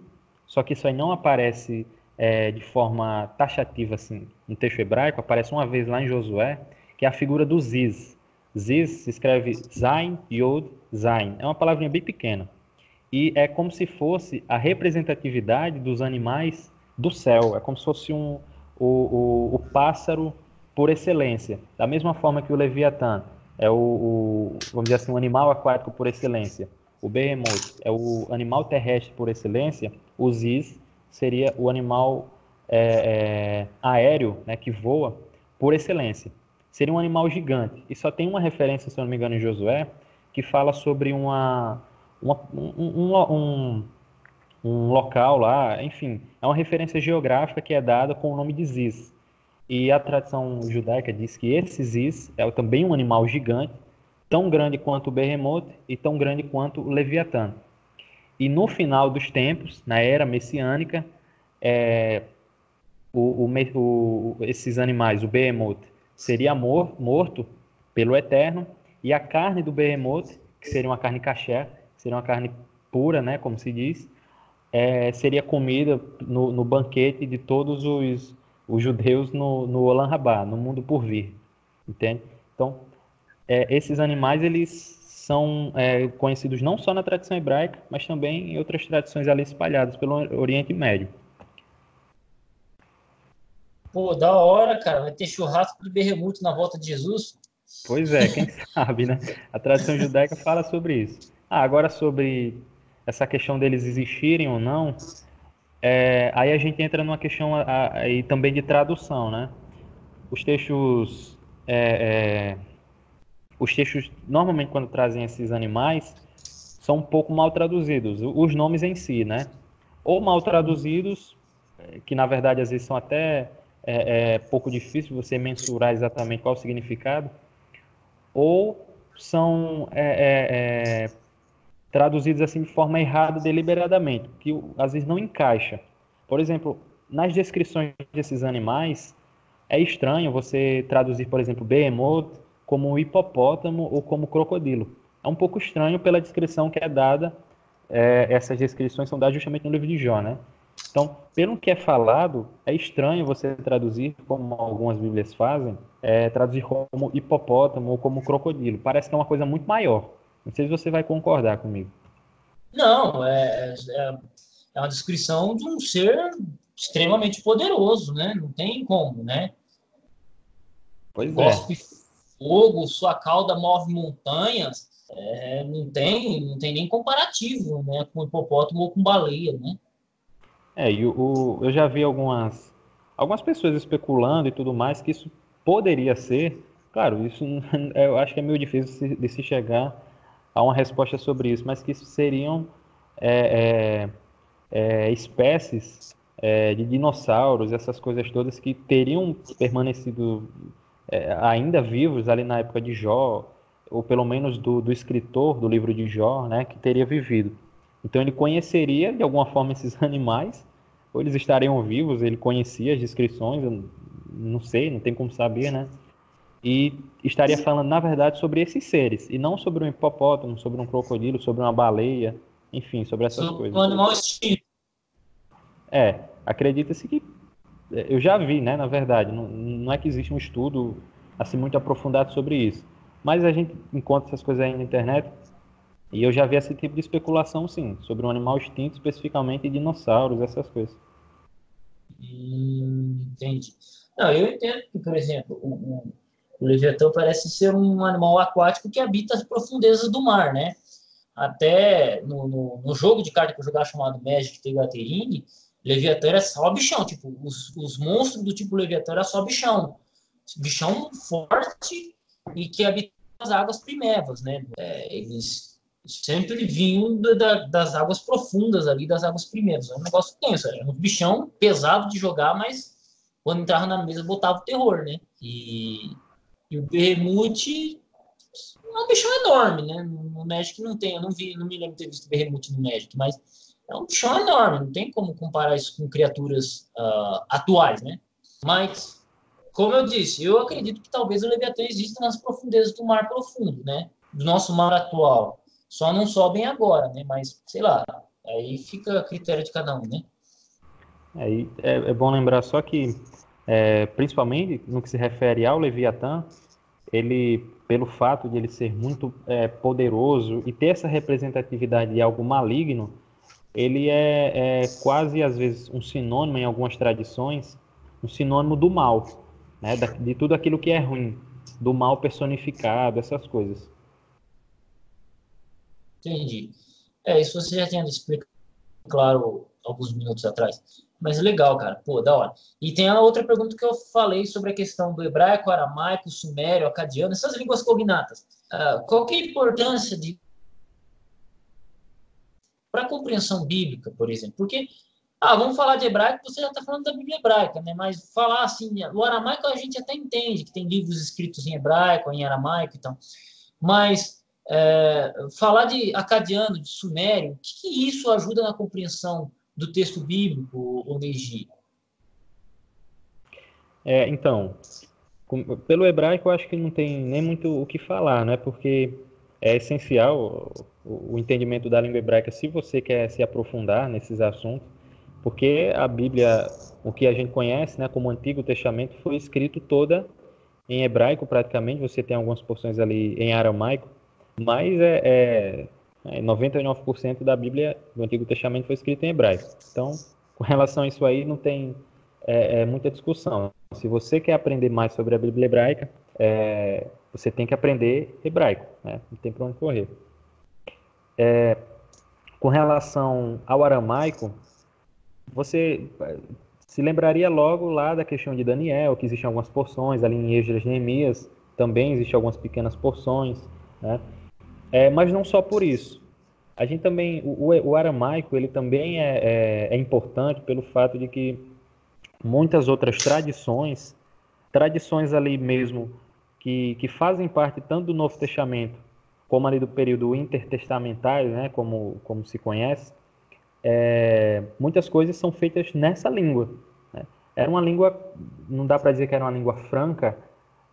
S2: só que isso aí não aparece é, de forma taxativa assim, no texto hebraico, aparece uma vez lá em Josué, que é a figura do Ziz. Ziz se escreve Zain, Yod, Zain. É uma palavrinha bem pequena. E é como se fosse a representatividade dos animais do céu. É como se fosse um, o, o, o pássaro por excelência. Da mesma forma que o Leviatã é o, o, vamos dizer assim, um animal aquático por excelência. O Behemoth é o animal terrestre por excelência. O Ziz seria o animal é, é, aéreo, né, que voa por excelência. Seria um animal gigante. E só tem uma referência, se eu não me engano, em Josué, que fala sobre uma, uma um, um, um, um local lá, enfim, é uma referência geográfica que é dada com o nome de Ziz. E a tradição judaica diz que esse Ziz é também um animal gigante, tão grande quanto o Behemoth e tão grande quanto o Leviatã. E no final dos tempos, na era messiânica, é, o, o, o, esses animais, o Behemoth, seria mor, morto pelo Eterno, e a carne do Behemoth, que seria uma carne caché, seria uma carne pura, né, como se diz, é, seria comida no, no, banquete de todos os, os judeus no, no Olam Rabá, no mundo por vir, entende? Então, é, esses animais, eles são é, conhecidos não só na tradição hebraica, mas também em outras tradições ali espalhadas pelo Oriente Médio.
S1: Pô, da hora, cara. Vai ter churrasco de berremuto na volta de Jesus.
S2: Pois é, quem [laughs] sabe, né? A tradição judaica fala sobre isso. Ah, agora sobre essa questão deles existirem ou não, é, aí a gente entra numa questão aí também de tradução, né? Os textos, é, é, os textos normalmente quando trazem esses animais são um pouco mal traduzidos, os nomes em si, né? Ou mal traduzidos, é, que na verdade às vezes são até é, é pouco difícil você mensurar exatamente qual o significado, ou são traduzidos assim de forma errada deliberadamente, que às vezes não encaixa. Por exemplo, nas descrições desses animais, é estranho você traduzir, por exemplo, behemoth como hipopótamo ou como crocodilo. É um pouco estranho pela descrição que é dada, é, essas descrições são dadas justamente no livro de Jó, né? Então, pelo que é falado, é estranho você traduzir, como algumas Bíblias fazem, é, traduzir como hipopótamo ou como crocodilo. Parece que é uma coisa muito maior. Não sei se você vai concordar comigo.
S1: Não, é, é, é uma descrição de um ser extremamente poderoso, né? Não tem como, né?
S2: Pois
S1: Cospe é. fogo, sua cauda move montanhas. É, não tem, não tem nem comparativo, né? Com hipopótamo ou com baleia, né?
S2: É, e o, eu já vi algumas, algumas pessoas especulando e tudo mais que isso poderia ser. Claro, isso [laughs] eu acho que é meio difícil de se chegar a uma resposta sobre isso, mas que seriam é, é, é, espécies é, de dinossauros, essas coisas todas que teriam permanecido é, ainda vivos ali na época de Jó, ou pelo menos do, do escritor do livro de Jó, né, que teria vivido. Então ele conheceria de alguma forma esses [laughs] animais ou eles estariam vivos, ele conhecia as descrições, não sei, não tem como saber, né? E estaria falando, na verdade, sobre esses seres, e não sobre um hipopótamo, sobre um crocodilo, sobre uma baleia, enfim, sobre essas sobre coisas.
S1: Um animal extinto.
S2: É, acredita-se que. É, eu já vi, né, na verdade, não, não é que existe um estudo assim muito aprofundado sobre isso. Mas a gente encontra essas coisas aí na internet, e eu já vi esse tipo de especulação, sim, sobre um animal extinto, especificamente dinossauros, essas coisas.
S1: Hum, entendi. Não, eu entendo que, por exemplo, o, o, Leviatã parece ser um animal aquático que habita as profundezas do mar, né? Até no, no, no jogo de carta que eu jogava chamado Magic The Gathering, Leviatã era só bichão, tipo, os, os monstros do tipo Leviatã era só bichão. Bichão forte e que habita as águas primevas, né? É, eles sempre vinham da, das águas profundas ali, das águas primeiras. É um negócio tenso, era um bichão pesado de jogar, mas quando entrava na mesa botava o terror, né? E, e o Berremute é um bichão enorme, né? No Magic não tem, eu não vi, não me lembro de ter visto Berremute no Magic, mas é um bichão enorme, não tem como comparar isso com criaturas uh, atuais, né? Mas, como eu disse, eu acredito que talvez o Leviatã exista nas profundezas do mar profundo, né? Do nosso mar atual. Só não sobem agora, né? Mas, sei lá, aí fica a critério de cada um, né?
S2: Aí é, é bom lembrar só que, é, principalmente no que se refere ao Leviatã, ele, pelo fato de ele ser muito é, poderoso e ter essa representatividade de algo maligno, ele é, é, quase, às vezes, um sinônimo em algumas tradições, um sinônimo do mal, né? de tudo aquilo que é ruim, do mal personificado, essas coisas.
S1: Entendi. É, isso você já tinha explicado, claro, alguns minutos atrás. Mas é legal, cara. Pô, da hora. E tem a outra pergunta que eu falei sobre a questão do hebraico, aramaico, sumério, acadiano, essas línguas cognatas. Uh, qual é a importância de para a compreensão bíblica, por exemplo. Porque, ah, vamos falar de hebraico, você já está falando da Bíblia hebraica, né? Mas falar assim, o aramaico a gente até entende, que tem livros escritos em hebraico, em aramaico, então. Mas é, falar de acadiano, de sumério, o que, que, isso ajuda na compreensão do texto bíblico, Oneji?
S2: É, então, pelo hebraico eu acho que não tem nem muito o que falar, né? Porque é essencial o, o entendimento da língua hebraica se você quer se aprofundar nesses assuntos, porque a Bíblia, o que a gente conhece, né, como Antigo Testamento, foi escrito toda em hebraico praticamente. Você tem algumas porções ali em aramaico, mas é, é 99% da Bíblia do Antigo Testamento foi escrita em hebraico. Então, com relação a isso aí, não tem é, é muita discussão. Se você quer aprender mais sobre a Bíblia hebraica, é, você tem que aprender hebraico, né? não tem para onde correr. É, com relação ao aramaico, você se lembraria logo lá da questão de Daniel, que existem algumas porções, ali em Esdras Neemias também existem algumas pequenas porções, né? É, mas não só por isso. A gente também, o, o aramaico, ele também é, é, é, importante pelo fato de que muitas outras tradições, tradições ali mesmo que, que fazem parte tanto do Novo Testamento como ali do período intertestamentário, né, como, como se conhece, é, muitas coisas são feitas nessa língua. Né? Era uma língua, não dá para dizer que era uma língua franca,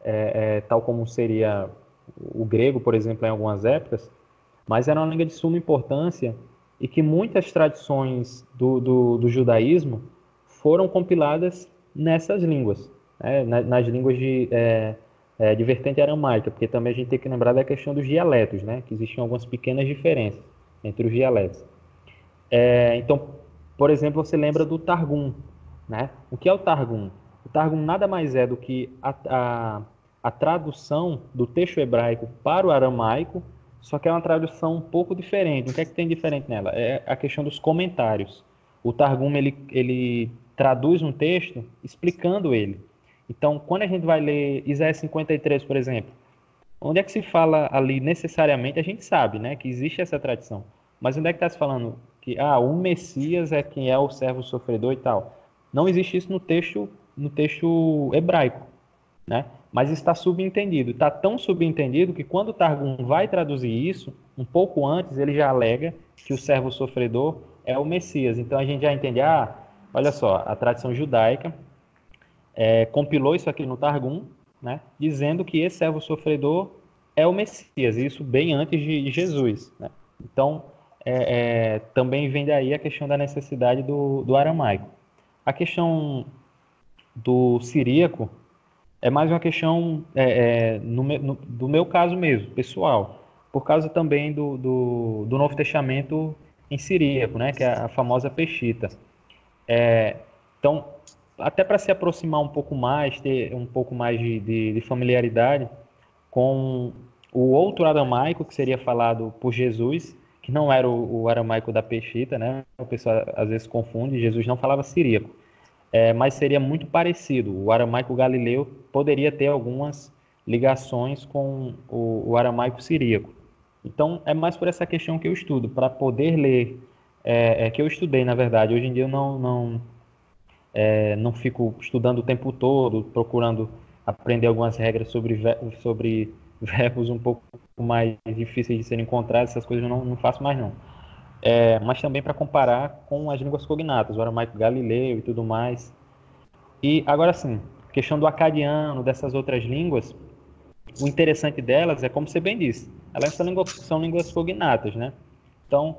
S2: é, é, tal como seria o grego, por exemplo, em algumas épocas, mas era uma língua de suma importância e que muitas tradições do, do, do judaísmo foram compiladas nessas línguas, né? nas, línguas de, é, é, de vertente aramaica, porque também a gente tem que lembrar da questão dos dialetos, né? que existem algumas pequenas diferenças entre os dialetos. É, então, por exemplo, você lembra do Targum. Né? O que é o Targum? O Targum nada mais é do que a, a a tradução do texto hebraico para o aramaico, só que é uma tradução um pouco diferente. O que é que tem diferente nela? É a questão dos comentários. O Targum ele, ele traduz um texto explicando ele. Então, quando a gente vai ler Isaías 53, por exemplo, onde é que se fala ali necessariamente? A gente sabe, né, que existe essa tradição. Mas onde é que está se falando que ah, o Messias é quem é o servo sofredor e tal? Não existe isso no texto no texto hebraico, né? Mas está subentendido. Está tão subentendido que quando Targum vai traduzir isso, um pouco antes ele já alega que o servo sofredor é o Messias. Então a gente já entende, ah, olha só, a tradição judaica é, compilou isso aqui no Targum, né, dizendo que esse servo sofredor é o Messias, isso bem antes de Jesus. Né? Então é, é, também vem daí a questão da necessidade do, do aramaico. A questão do siríaco, é mais uma questão é, é, no, no, do meu caso mesmo, pessoal, por causa também do, do, do Novo Testamento em siríaco, né, que é a famosa Peshita. É, então, até para se aproximar um pouco mais, ter um pouco mais de, de, de familiaridade com o outro aramaico que seria falado por Jesus, que não era o, o aramaico da Peshita, né? O pessoal às vezes confunde, Jesus não falava siríaco é, mas seria muito parecido. O aramaico galileu poderia ter algumas ligações com o, o aramaico siríaco. Então, é mais por essa questão que eu estudo, para poder ler, é, é, que eu estudei, na verdade. Hoje em dia eu não, não, é, não fico estudando o tempo todo, procurando aprender algumas regras sobre, sobre [laughs] verbos um pouco mais difíceis de serem encontrados, essas coisas eu não, não faço mais não é, mas também para comparar com as línguas cognatas, o aramaico galileu e tudo mais. E agora sim, questão do acadiano, dessas outras línguas, o interessante delas é, como você bem disse, elas são línguas, são línguas cognatas, né? Então,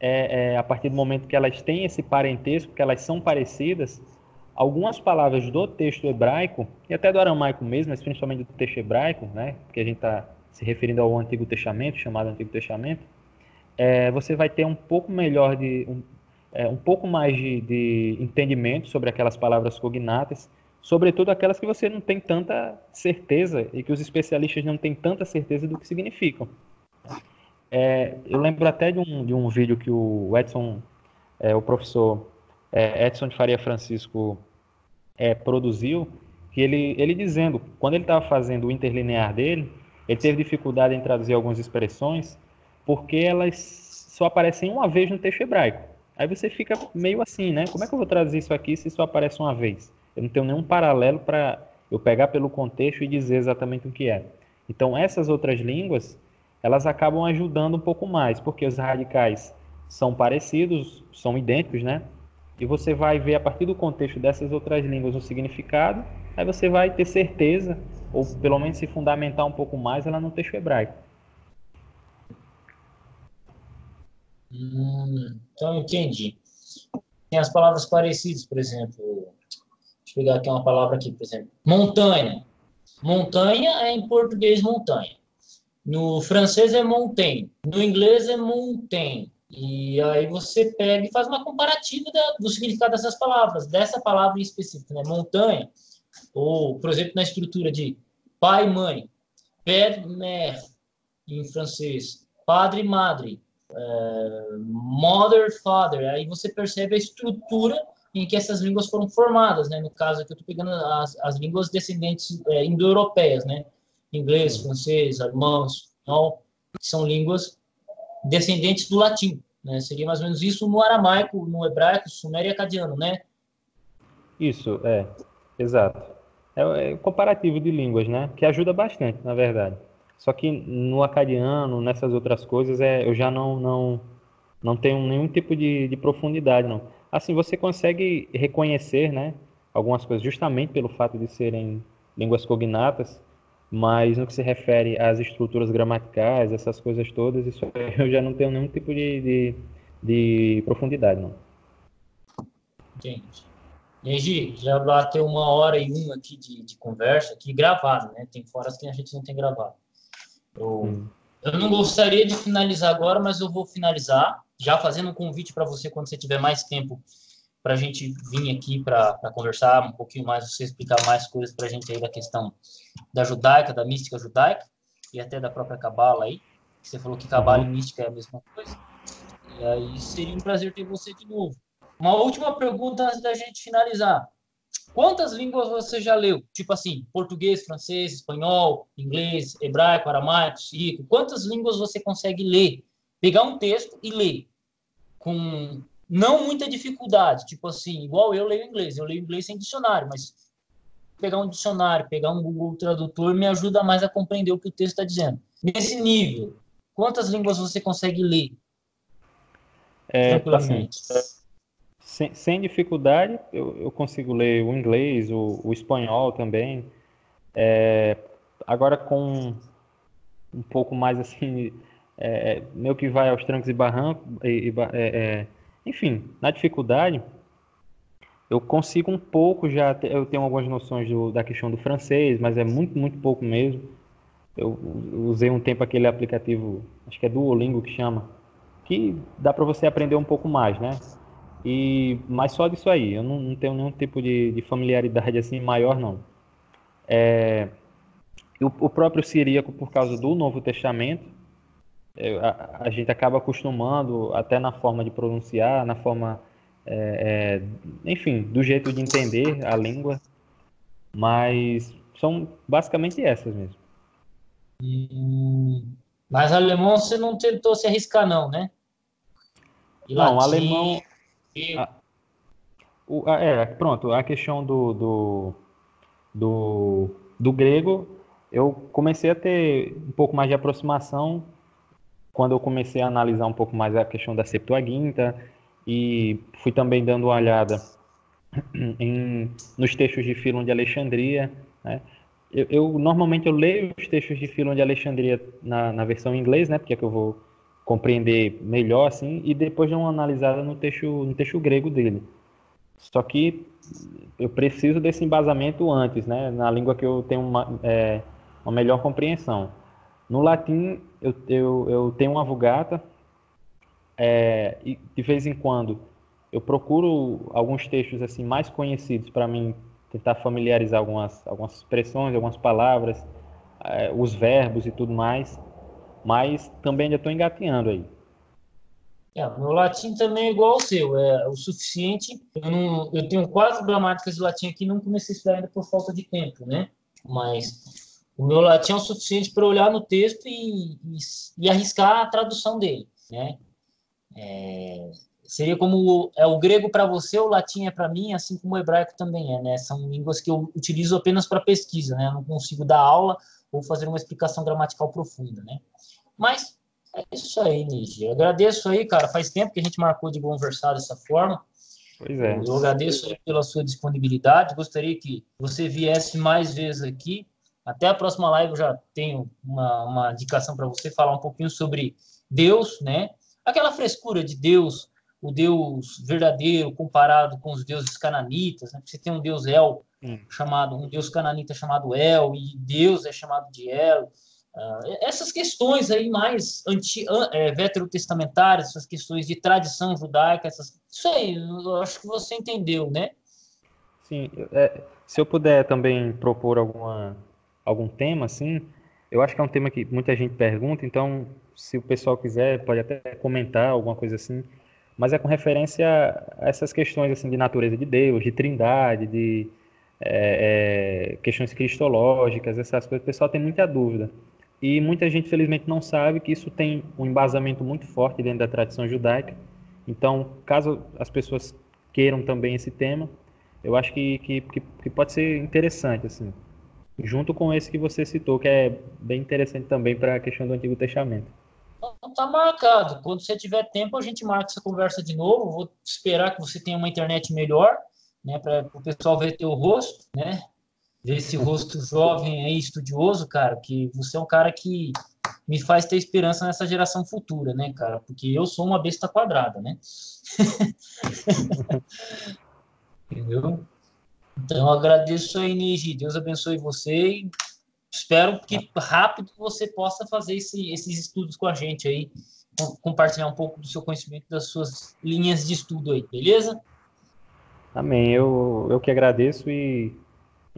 S2: é, é, a partir do momento que elas têm esse parentesco, que elas são parecidas, algumas palavras do texto hebraico, e até do aramaico mesmo, mas principalmente do texto hebraico, né? Porque a gente está se referindo ao Antigo Testamento, chamado Antigo Testamento, é, você vai ter um pouco melhor de um, é, um pouco mais de, de, entendimento sobre aquelas palavras cognatas, sobretudo aquelas que você não tem tanta certeza e que os especialistas não têm tanta certeza do que significam. É, eu lembro até de um, de um vídeo que o Edson, é, o professor é, Edson de Faria Francisco é, produziu, que ele, ele dizendo, quando ele estava fazendo o interlinear dele, ele teve dificuldade em traduzir algumas expressões porque elas só aparecem uma vez no texto hebraico. Aí você fica meio assim, né? Como é que eu vou trazer isso aqui se só aparece uma vez? Eu não tenho nenhum paralelo para eu pegar pelo contexto e dizer exatamente o que é. Então, essas outras línguas, elas acabam ajudando um pouco mais, porque os radicais são parecidos, são idênticos, né? E você vai ver a partir do contexto dessas outras línguas o significado, aí você vai ter certeza, ou pelo menos se fundamentar um pouco mais ela no texto hebraico.
S1: Hum, então, entendi. Tem as palavras parecidas, por exemplo. Deixa eu pegar aqui uma palavra aqui, por exemplo. Montanha. Montanha é em português montanha. No francês é montagne. No inglês é mountain. E aí você pega e faz uma comparativa da, do significado dessas palavras, dessa palavra em específico, né? Montanha, ou, por exemplo, na estrutura de pai mãe, père, mère, em francês, padre madre, uh, mother, father. Aí você percebe a estrutura em que essas línguas foram formadas, né? No caso aqui eu estou pegando as, as línguas descendentes é, indo-europeias, né? Inglês, francês, alemão, espanhol, são línguas descendentes do latim, né? Seria mais ou menos isso no aramaico, no hebraico, sumério e acadiano, né?
S2: Isso, é, exato. É, é comparativo de línguas, né? Que ajuda bastante, na verdade. Só que no acadiano, nessas outras coisas, é, eu já não, não, não tenho nenhum tipo de, de profundidade, não. Assim, você consegue reconhecer, né? Algumas coisas justamente pelo fato de serem línguas cognatas, mas no que se refere às estruturas gramaticais, essas coisas todas, isso [laughs] eu já não tenho nenhum tipo de, de, de profundidade, não.
S1: Entendi. Entendi. Já bateu uma hora e uma aqui de, de conversa, aqui gravado, né? Tem foras que a gente não tem gravado. Eu, hum. eu não gostaria de finalizar agora, mas eu vou finalizar, já fazendo um convite para você quando você tiver mais tempo para a gente vir aqui para conversar um pouquinho mais, você explicar mais coisas para a gente aí da questão da judaica, da mística judaica e até da própria cabala aí. Você falou que cabala uhum. e mística é a mesma coisa. E aí seria um prazer ter você de novo. Uma última pergunta antes da gente finalizar. Quantas línguas você já leu? Tipo assim, português, francês, espanhol, inglês, hebraico, aramaico, sírico. Quantas línguas você consegue ler? Pegar um texto e ler com não muita dificuldade, tipo assim, igual eu leio inglês. Eu leio inglês sem dicionário, mas pegar um dicionário, pegar um Google Tradutor me ajuda mais a compreender o que o texto está dizendo. Nesse nível, quantas línguas você consegue ler?
S2: É, Tranquilamente. Assim, sem, sem dificuldade, eu, eu, consigo ler o inglês, o, o espanhol também. É, agora com um pouco mais assim, [laughs] é, meio que vai aos trancos e barrancos, e, e, é, é, enfim, na dificuldade, eu consigo um pouco já, eu tenho algumas noções do, da questão do francês, mas é muito, muito pouco mesmo. Eu usei um tempo aquele aplicativo, acho que é Duolingo que chama, que dá para você aprender um pouco mais, né? E, mas só disso aí, eu não, não tenho nenhum tipo de, de, familiaridade assim maior, não. É, o, o, próprio siríaco, por causa do Novo Testamento, é, a, a, gente acaba acostumando até na forma de pronunciar, na forma, é, é, enfim, do jeito de entender a língua, mas são basicamente essas mesmo.
S1: Mas alemão você não tentou se arriscar, não, né?
S2: E não, latim... alemão o, a, é, pronto, a questão do, do, do, do grego, eu comecei a ter um pouco mais de aproximação quando eu comecei a analisar um pouco mais a questão da Septuaginta e fui também dando uma olhada [clears throat] em, nos textos de Filon de Alexandria. Né? Eu, eu, normalmente eu leio os textos de Filon de Alexandria na, na versão em inglês, né? Porque é que eu vou compreender melhor assim e depois dar uma analisada no texto no texto grego dele. Só que eu preciso desse embasamento antes né? Na língua que eu tenho uma, é, uma melhor compreensão. No latim eu, eu, eu tenho uma vulgata é, e de vez em quando eu procuro alguns textos assim mais conhecidos para mim tentar familiarizar algumas algumas expressões algumas palavras é, os verbos e tudo mais mas também ainda estou engatinhando aí.
S1: É, meu latim também é igual ao seu, é o suficiente. Eu, não, eu tenho quatro gramáticas de latim aqui, não comecei a estudar ainda por falta de tempo, né? Mas o meu latim é o suficiente para olhar no texto e, e, e, arriscar a tradução dele, né? É, seria como é o grego para você, o latim é para mim, assim como o hebraico também é, né? São línguas que eu utilizo apenas para pesquisa, né? Eu não consigo dar aula ou fazer uma explicação gramatical profunda, né? Mas é isso aí, Nigi. Eu agradeço aí, cara. Faz tempo que a gente marcou de conversar dessa forma.
S2: Pois é.
S1: Eu agradeço pela sua disponibilidade. Gostaria que você viesse mais vezes aqui. Até a próxima live eu já tenho uma, uma indicação para você falar um pouquinho sobre Deus, né? Aquela frescura de Deus, o Deus verdadeiro comparado com os deuses cananitas, né? Você tem um Deus El hum. chamado, um Deus cananita chamado El e Deus é chamado de El. Uh, essas questões aí mais anti, é, veterotestamentárias, essas questões de tradição judaica, essas, isso aí, eu acho que você entendeu, né?
S2: Sim, é, se eu puder também propor alguma, algum tema, assim, eu acho que é um tema que muita gente pergunta, então, se o pessoal quiser, pode até comentar alguma coisa assim, mas é com referência a essas questões assim de natureza de Deus, de trindade, de é, é, questões cristológicas, essas coisas, o pessoal tem muita dúvida. E muita gente, felizmente, não sabe que isso tem um embasamento muito forte dentro da tradição judaica. Então, caso as pessoas queiram também esse tema, eu acho que, que, que pode ser interessante, assim, junto com esse que você citou, que é bem interessante também para a questão do Antigo Testamento.
S1: Então, tá marcado. Quando você tiver tempo, a gente marca essa conversa de novo. Vou esperar que você tenha uma internet melhor, né, para o pessoal ver teu rosto, né? Ver esse rosto jovem aí, estudioso, cara, que você é um cara que me faz ter esperança nessa geração futura, né, cara? Porque eu sou uma besta quadrada, né? [laughs] Entendeu? Então, agradeço aí, Niji. Deus abençoe você e espero que rápido você possa fazer esse, esses estudos com a gente aí, compartilhar um pouco do seu conhecimento, das suas linhas de estudo aí, beleza?
S2: Amém. Eu, eu que agradeço e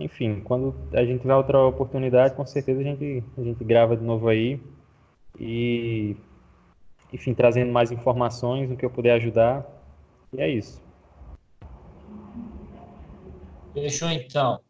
S2: enfim, quando a gente tiver outra oportunidade, com certeza a gente, a gente grava de novo aí. E, enfim, trazendo mais informações no que eu puder ajudar. E é isso.
S1: Fechou então.